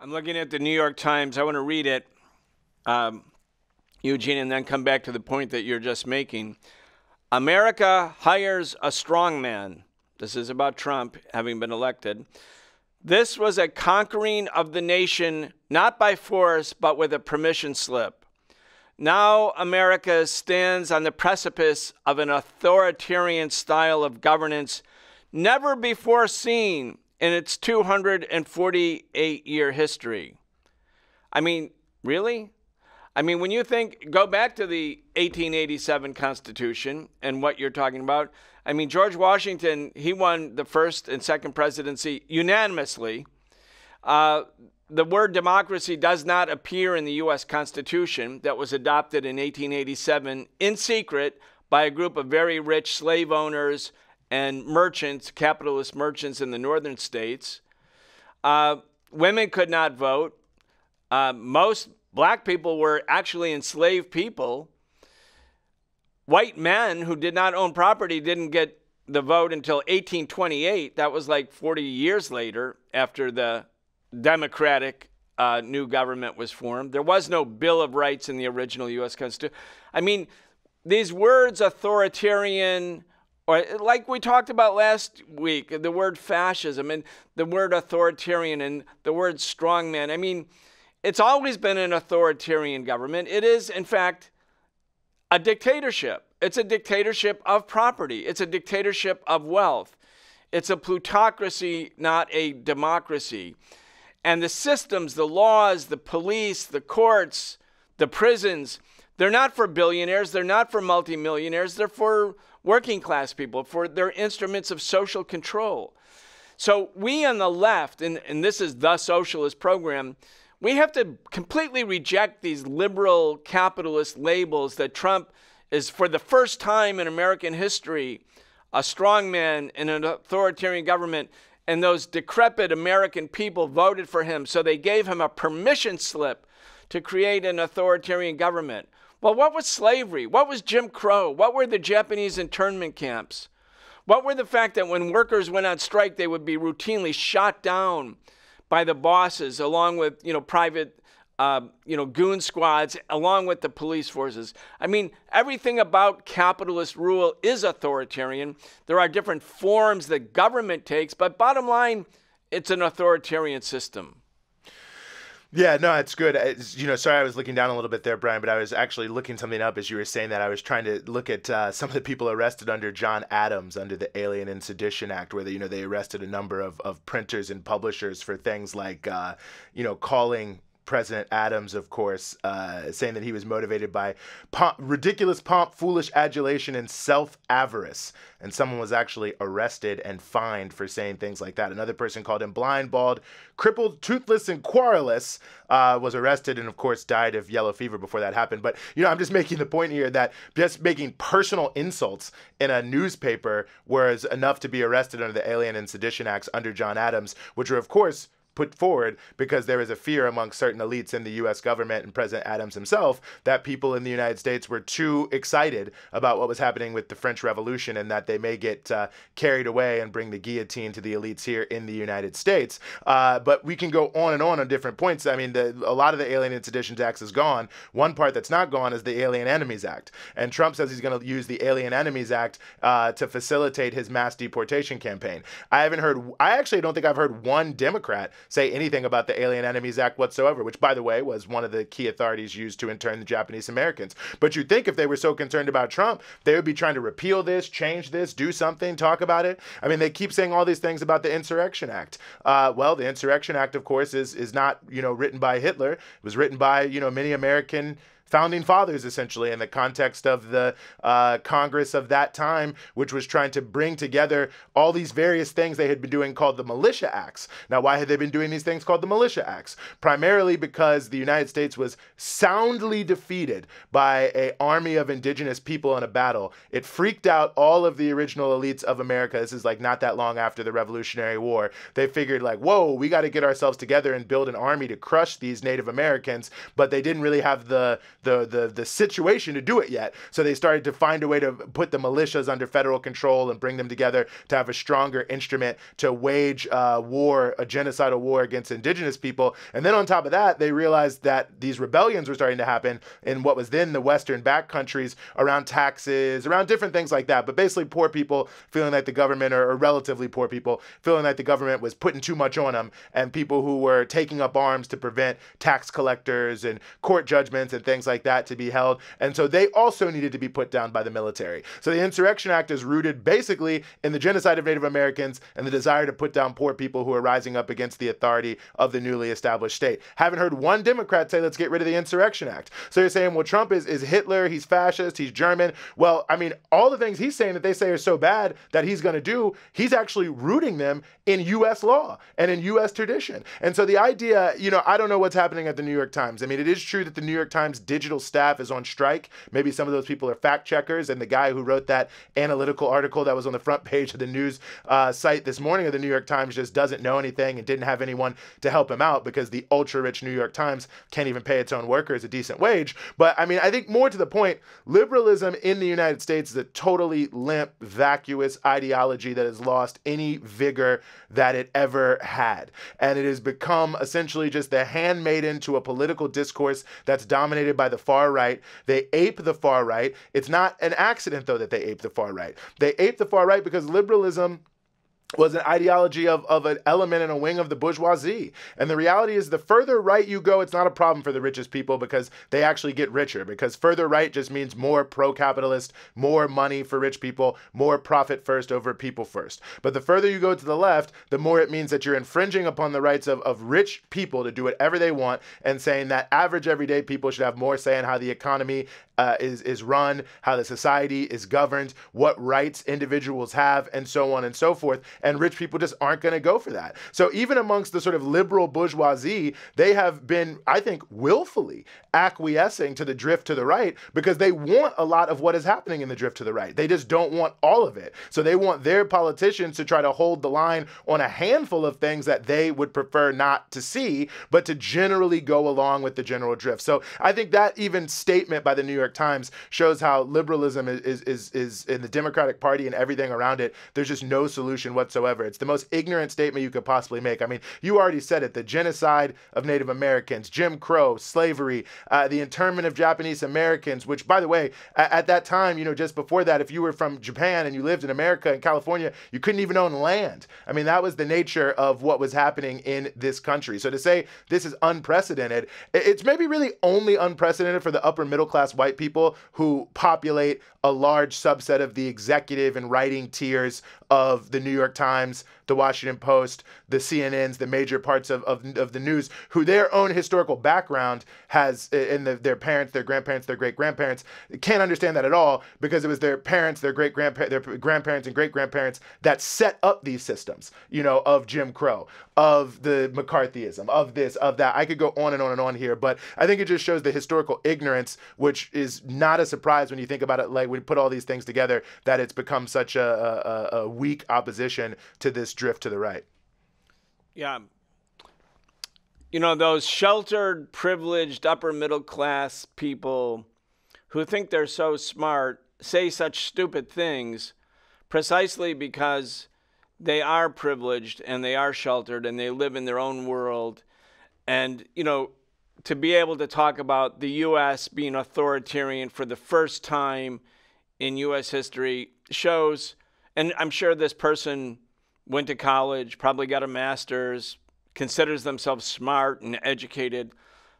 I'm looking at the New York Times. I want to read it, um, Eugene, and then come back to the point that you're just making. America hires a strongman. This is about Trump having been elected. This was a conquering of the nation, not by force, but with a permission slip. Now, America stands on the precipice of an authoritarian style of governance never before seen in its 248 year history. I mean, really? I mean, when you think, go back to the 1887 Constitution and what you're talking about. I mean, George Washington, he won the first and second presidency unanimously. Uh, the word democracy does not appear in the U.S. Constitution that was adopted in 1887 in secret by a group of very rich slave owners and merchants, capitalist merchants in the northern states. Uh, women could not vote. Uh, most black people were actually enslaved people. White men who did not own property didn't get the vote until 1828. That was like 40 years later after the democratic uh, new government was formed. There was no Bill of Rights in the original U.S. Constitution. I mean, these words, authoritarian, or like we talked about last week, the word fascism and the word authoritarian and the word strongman. I mean, it's always been an authoritarian government. It is, in fact, a dictatorship. It's a dictatorship of property, it's a dictatorship of wealth. It's a plutocracy, not a democracy. And the systems, the laws, the police, the courts, the prisons, they're not for billionaires, they're not for multimillionaires, they're for working class people, for their instruments of social control. So we on the left, and, and this is the socialist program, we have to completely reject these liberal capitalist labels that Trump is, for the first time in American history, a strongman in an authoritarian government and those decrepit American people voted for him, so they gave him a permission slip to create an authoritarian government. Well, what was slavery? What was Jim Crow? What were the Japanese internment camps? What were the fact that when workers went on strike, they would be routinely shot down by the bosses, along with you know private uh, you know, goon squads along with the police forces. I mean, everything about capitalist rule is authoritarian. There are different forms that government takes, but bottom line, it's an authoritarian system. Yeah, no, it's good. It's, you know, sorry, I was looking down a little bit there, Brian, but I was actually looking something up as you were saying that. I was trying to look at uh, [LAUGHS] some of the people arrested under John Adams under the Alien and Sedition Act, where they, you know they arrested a number of, of printers and publishers for things like, uh, you know, calling President Adams, of course, uh, saying that he was motivated by pomp, ridiculous pomp, foolish adulation, and self avarice. And someone was actually arrested and fined for saying things like that. Another person called him blind, bald, crippled, toothless, and querulous uh, was arrested and, of course, died of yellow fever before that happened. But, you know, I'm just making the point here that just making personal insults in a newspaper was enough to be arrested under the Alien and Sedition Acts under John Adams, which were, of course, put forward because there is a fear among certain elites in the US government and President Adams himself that people in the United States were too excited about what was happening with the French Revolution and that they may get uh, carried away and bring the guillotine to the elites here in the United States. Uh, but we can go on and on on different points. I mean, the, a lot of the Alien and Sedition Acts is gone. One part that's not gone is the Alien Enemies Act. And Trump says he's going to use the Alien Enemies Act uh, to facilitate his mass deportation campaign. I haven't heard, I actually don't think I've heard one Democrat say anything about the Alien Enemies Act whatsoever, which, by the way, was one of the key authorities used to intern the Japanese Americans. But you'd think if they were so concerned about Trump, they would be trying to repeal this, change this, do something, talk about it. I mean, they keep saying all these things about the Insurrection Act. Uh, well, the Insurrection Act, of course, is is not you know written by Hitler. It was written by you know many American founding fathers, essentially, in the context of the uh, Congress of that time, which was trying to bring together all these various things they had been doing called the Militia Acts. Now, why had they been doing these things called the Militia Acts? Primarily because the United States was soundly defeated by an army of indigenous people in a battle. It freaked out all of the original elites of America. This is like not that long after the Revolutionary War. They figured, like, whoa, we got to get ourselves together and build an army to crush these Native Americans, but they didn't really have the, the, the, the situation to do it yet. So they started to find a way to put the militias under federal control and bring them together to have a stronger instrument to wage uh, war, a genocidal war against indigenous people. And then on top of that, they realized that these rebellions were starting to happen in what was then the Western back countries around taxes, around different things like that. But basically, poor people feeling like the government, or, or relatively poor people, feeling like the government was putting too much on them, and people who were taking up arms to prevent tax collectors and court judgments and things like that to be held. And so they also needed to be put down by the military. So the Insurrection Act is rooted basically in the genocide of Native Americans and the desire to put down poor people who are rising up against the authority of the newly established state. Haven't heard one Democrat say, let's get rid of the Insurrection Act. So you're saying, well, Trump is, is Hitler, he's fascist, he's German. Well, I mean, all the things he's saying that they say are so bad that he's going to do, he's actually rooting them in U.S. law and in U.S. tradition. And so the idea, you know, I don't know what's happening at the New York Times. I mean, it is true that the New York Times digital staff is on strike. Maybe some of those people are fact checkers, and the guy who wrote that analytical article that was on the front page of the news uh, site this morning of the New York Times just doesn't know anything and didn't have anyone to help him out because the ultra rich New York Times can't even pay its own workers a decent wage. But I mean, I think more to the point, liberalism in the United States is a totally limp, vacuous ideology that has lost any vigor that it ever had. And it has become essentially just the handmaiden to a political discourse that's dominated by the far right. They ape the far right. It's not an accident, though, that they ape the far right. They ape the far right because liberalism was an ideology of, of an element and a wing of the bourgeoisie. And the reality is, the further right you go, it's not a problem for the richest people because they actually get richer. Because further right just means more pro capitalist, more money for rich people, more profit first over people first. But the further you go to the left, the more it means that you're infringing upon the rights of, of rich people to do whatever they want and saying that average everyday people should have more say in how the economy uh, is, is run, how the society is governed, what rights individuals have, and so on and so forth and rich people just aren't going to go for that. So even amongst the sort of liberal bourgeoisie, they have been, I think, willfully acquiescing to the drift to the right because they want a lot of what is happening in the drift to the right. They just don't want all of it. So they want their politicians to try to hold the line on a handful of things that they would prefer not to see, but to generally go along with the general drift. So I think that even statement by the New York Times shows how liberalism is is is, in the Democratic Party and everything around it. There's just no solution whatsoever whatsoever. It's the most ignorant statement you could possibly make. I mean, you already said it the genocide of Native Americans, Jim Crow, slavery, uh, the internment of Japanese Americans, which, by the way, at, at that time, you know, just before that, if you were from Japan and you lived in America and California, you couldn't even own land. I mean, that was the nature of what was happening in this country. So to say this is unprecedented, it's maybe really only unprecedented for the upper middle class white people who populate a large subset of the executive and writing tiers of the New York Times, the Washington Post, the CNNs, the major parts of, of, of the news, who their own historical background has in the, their parents, their grandparents, their great grandparents can't understand that at all because it was their parents, their great grandparents, their grandparents and great grandparents that set up these systems, you know, of Jim Crow, of the McCarthyism, of this, of that. I could go on and on and on here, but I think it just shows the historical ignorance, which is not a surprise when you think about it. Like we put all these things together, that it's become such a, a, a weak opposition to this drift to the right. Yeah. You know, those sheltered, privileged, upper middle class people who think they're so smart say such stupid things precisely because they are privileged and they are sheltered and they live in their own world. And, you know, to be able to talk about the U.S. being authoritarian for the first time in U.S. history shows, and I'm sure this person went to college, probably got a master's, considers themselves smart and educated,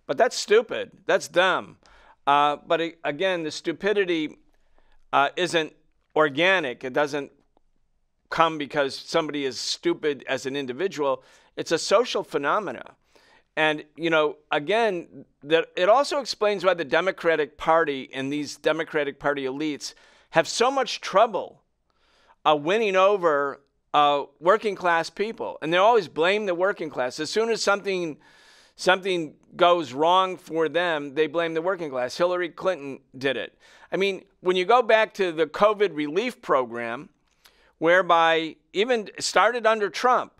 but that's stupid. That's dumb. Uh, but again, the stupidity uh, isn't organic. It doesn't come because somebody is stupid as an individual. It's a social phenomena. And, you know, again, that it also explains why the Democratic Party and these Democratic Party elites have so much trouble uh, winning over uh, working class people. And they always blame the working class. As soon as something something goes wrong for them, they blame the working class. Hillary Clinton did it. I mean, when you go back to the COVID relief program, whereby even started under Trump,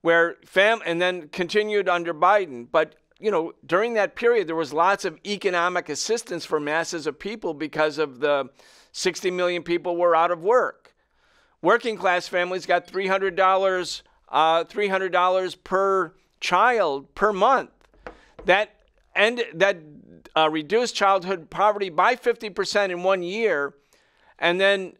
where fam and then continued under Biden, but you know, during that period there was lots of economic assistance for masses of people because of the 60 million people were out of work. Working class families got $300 uh, $300 per child per month. That and that uh, reduced childhood poverty by 50% in one year, and then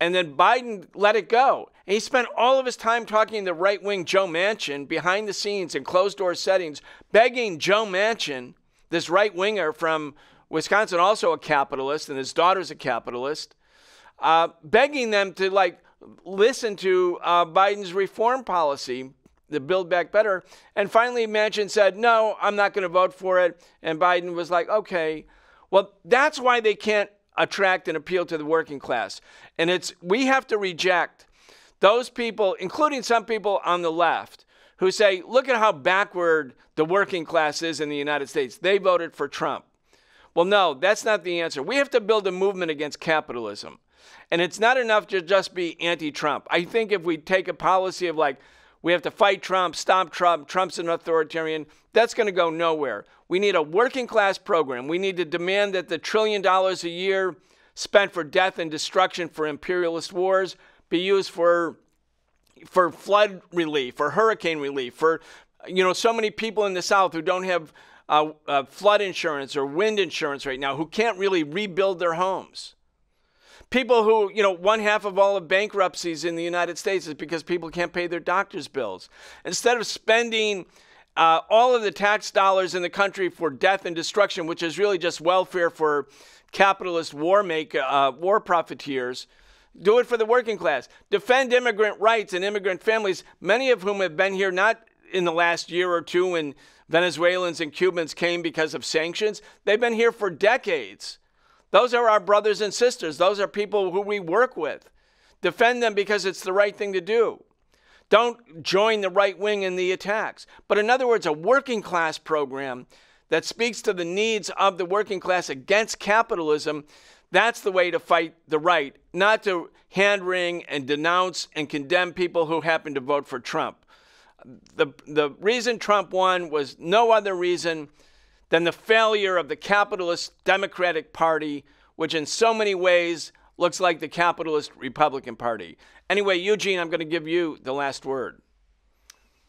and then Biden let it go. And he spent all of his time talking to right wing Joe Manchin behind the scenes in closed door settings, begging Joe Manchin, this right winger from Wisconsin, also a capitalist, and his daughter's a capitalist, uh, begging them to like listen to uh, Biden's reform policy, the Build Back Better. And finally, Manchin said, no, I'm not going to vote for it. And Biden was like, okay. Well, that's why they can't attract and appeal to the working class. And it's we have to reject those people, including some people on the left, who say, look at how backward the working class is in the United States. They voted for Trump. Well, no, that's not the answer. We have to build a movement against capitalism. And it's not enough to just be anti Trump. I think if we take a policy of like, we have to fight Trump, stop Trump, Trump's an authoritarian. That's going to go nowhere. We need a working class program. We need to demand that the trillion dollars a year spent for death and destruction for imperialist wars be used for for flood relief, for hurricane relief, for you know so many people in the South who don't have uh, uh, flood insurance or wind insurance right now, who can't really rebuild their homes. People who, you know, one half of all of bankruptcies in the United States is because people can't pay their doctor's bills. Instead of spending uh, all of the tax dollars in the country for death and destruction, which is really just welfare for capitalist war make, uh, war profiteers, do it for the working class. Defend immigrant rights and immigrant families, many of whom have been here not in the last year or two when Venezuelans and Cubans came because of sanctions. They've been here for decades. Those are our brothers and sisters. Those are people who we work with. Defend them because it's the right thing to do. Don't join the right wing in the attacks. But in other words, a working class program that speaks to the needs of the working class against capitalism, that's the way to fight the right, not to hand wring and denounce and condemn people who happen to vote for Trump. The, the reason Trump won was no other reason than the failure of the capitalist Democratic Party, which in so many ways looks like the capitalist Republican Party. Anyway, Eugene, I'm going to give you the last word.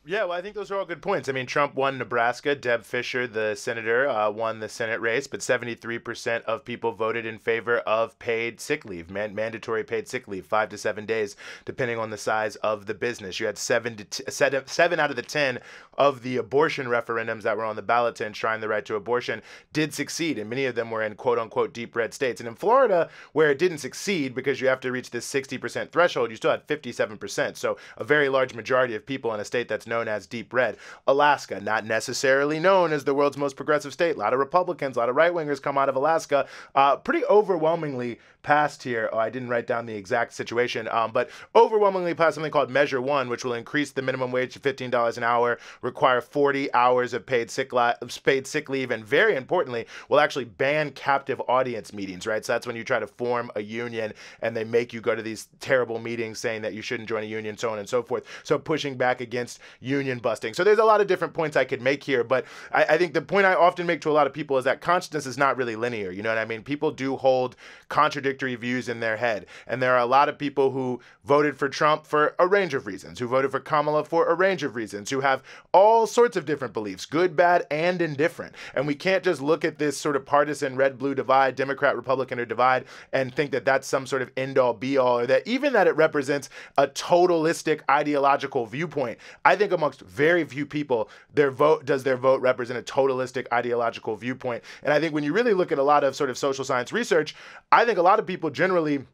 Yeah, well, I think those are all good points. I mean, Trump won Nebraska. Deb Fischer, the senator, uh, won the Senate race, but 73% of people voted in favor of paid sick leave, man- mandatory paid sick leave, five to seven days, depending on the size of the business. You had seven, to t- seven, seven out of the 10 of the abortion referendums that were on the ballot to enshrine the right to abortion did succeed, and many of them were in quote unquote deep red states. And in Florida, where it didn't succeed because you have to reach this 60% threshold, you still had 57%. So a very large majority of people in a state that's known known as deep red. Alaska, not necessarily known as the world's most progressive state. A lot of Republicans, a lot of right wingers come out of Alaska. Uh, pretty overwhelmingly passed here. Oh, I didn't write down the exact situation, um, but overwhelmingly passed something called Measure One, which will increase the minimum wage to $15 an hour, require 40 hours of paid sick, li- paid sick leave, and very importantly, will actually ban captive audience meetings, right? So that's when you try to form a union and they make you go to these terrible meetings saying that you shouldn't join a union, so on and so forth. So pushing back against union busting. So there's a lot of different points I could make here, but I, I think the point I often make to a lot of people is that consciousness is not really linear. You know what I mean? People do hold contradictory views in their head. And there are a lot of people who voted for Trump for a range of reasons, who voted for Kamala for a range of reasons, who have all sorts of different beliefs, good, bad, and indifferent. And we can't just look at this sort of partisan red blue divide, Democrat Republican or divide, and think that that's some sort of end all be all, or that even that it represents a totalistic ideological viewpoint. I think amongst very few people, their vote does their vote represent a totalistic ideological viewpoint. And I think when you really look at a lot of sort of social science research, I think a lot of people generally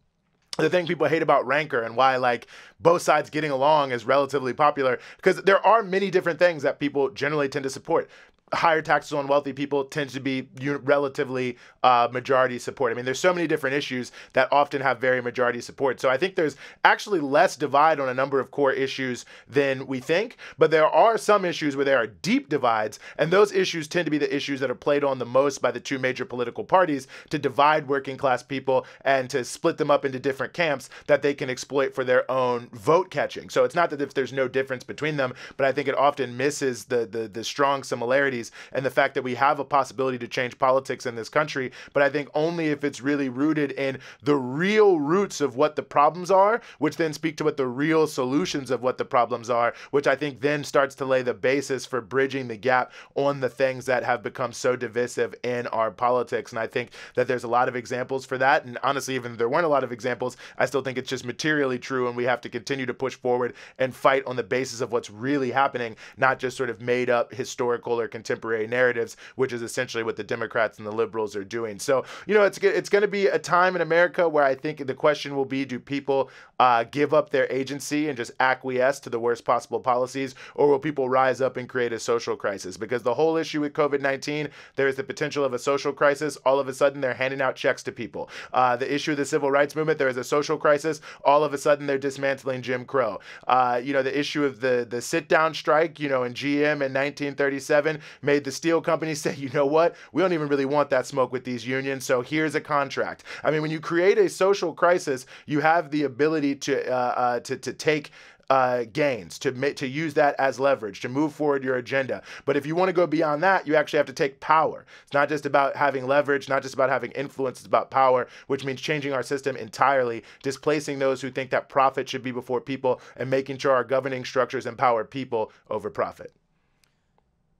the thing people hate about rancor and why like both sides getting along is relatively popular because there are many different things that people generally tend to support higher taxes on wealthy people tends to be relatively uh, majority support. I mean, there's so many different issues that often have very majority support. So I think there's actually less divide on a number of core issues than we think, but there are some issues where there are deep divides, and those issues tend to be the issues that are played on the most by the two major political parties to divide working class people and to split them up into different camps that they can exploit for their own vote catching. So it's not that if there's no difference between them, but I think it often misses the the, the strong similarities and the fact that we have a possibility to change politics in this country. But I think only if it's really rooted in the real roots of what the problems are, which then speak to what the real solutions of what the problems are, which I think then starts to lay the basis for bridging the gap on the things that have become so divisive in our politics. And I think that there's a lot of examples for that. And honestly, even if there weren't a lot of examples, I still think it's just materially true. And we have to continue to push forward and fight on the basis of what's really happening, not just sort of made up historical or contemporary contemporary narratives, which is essentially what the Democrats and the liberals are doing. So, you know, it's it's going to be a time in America where I think the question will be: Do people uh, give up their agency and just acquiesce to the worst possible policies, or will people rise up and create a social crisis? Because the whole issue with COVID 19, there is the potential of a social crisis. All of a sudden, they're handing out checks to people. Uh, the issue of the civil rights movement, there is a social crisis. All of a sudden, they're dismantling Jim Crow. Uh, you know, the issue of the the sit down strike, you know, in GM in 1937 made the steel company [LAUGHS] say, you know what, we don't even really want that smoke with these unions, so here's a contract. I mean, when you create a social crisis, you have the ability to uh, uh, to to take uh, gains, to to use that as leverage, to move forward your agenda. But if you want to go beyond that, you actually have to take power. It's not just about having leverage, not just about having influence, it's about power, which means changing our system entirely, displacing those who think that profit should be before people, and making sure our governing structures empower people over profit.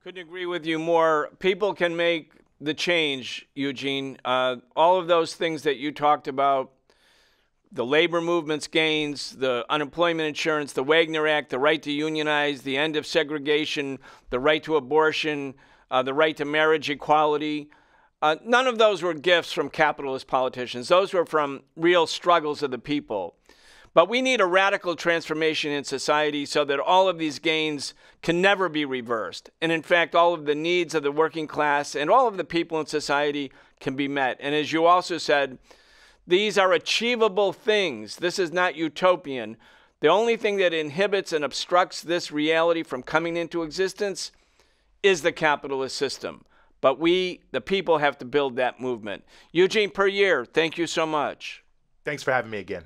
Couldn't agree with you more. People can make the change, Eugene. Uh, all of those things that you talked about the labor movement's gains, the unemployment insurance, the Wagner Act, the right to unionize, the end of segregation, the right to abortion, uh, the right to marriage equality. Uh, none of those were gifts from capitalist politicians. Those were from real struggles of the people. But we need a radical transformation in society so that all of these gains can never be reversed. And in fact, all of the needs of the working class and all of the people in society can be met. And as you also said, these are achievable things. This is not utopian. The only thing that inhibits and obstructs this reality from coming into existence is the capitalist system. But we, the people, have to build that movement. Eugene Puryear, thank you so much. Thanks for having me again.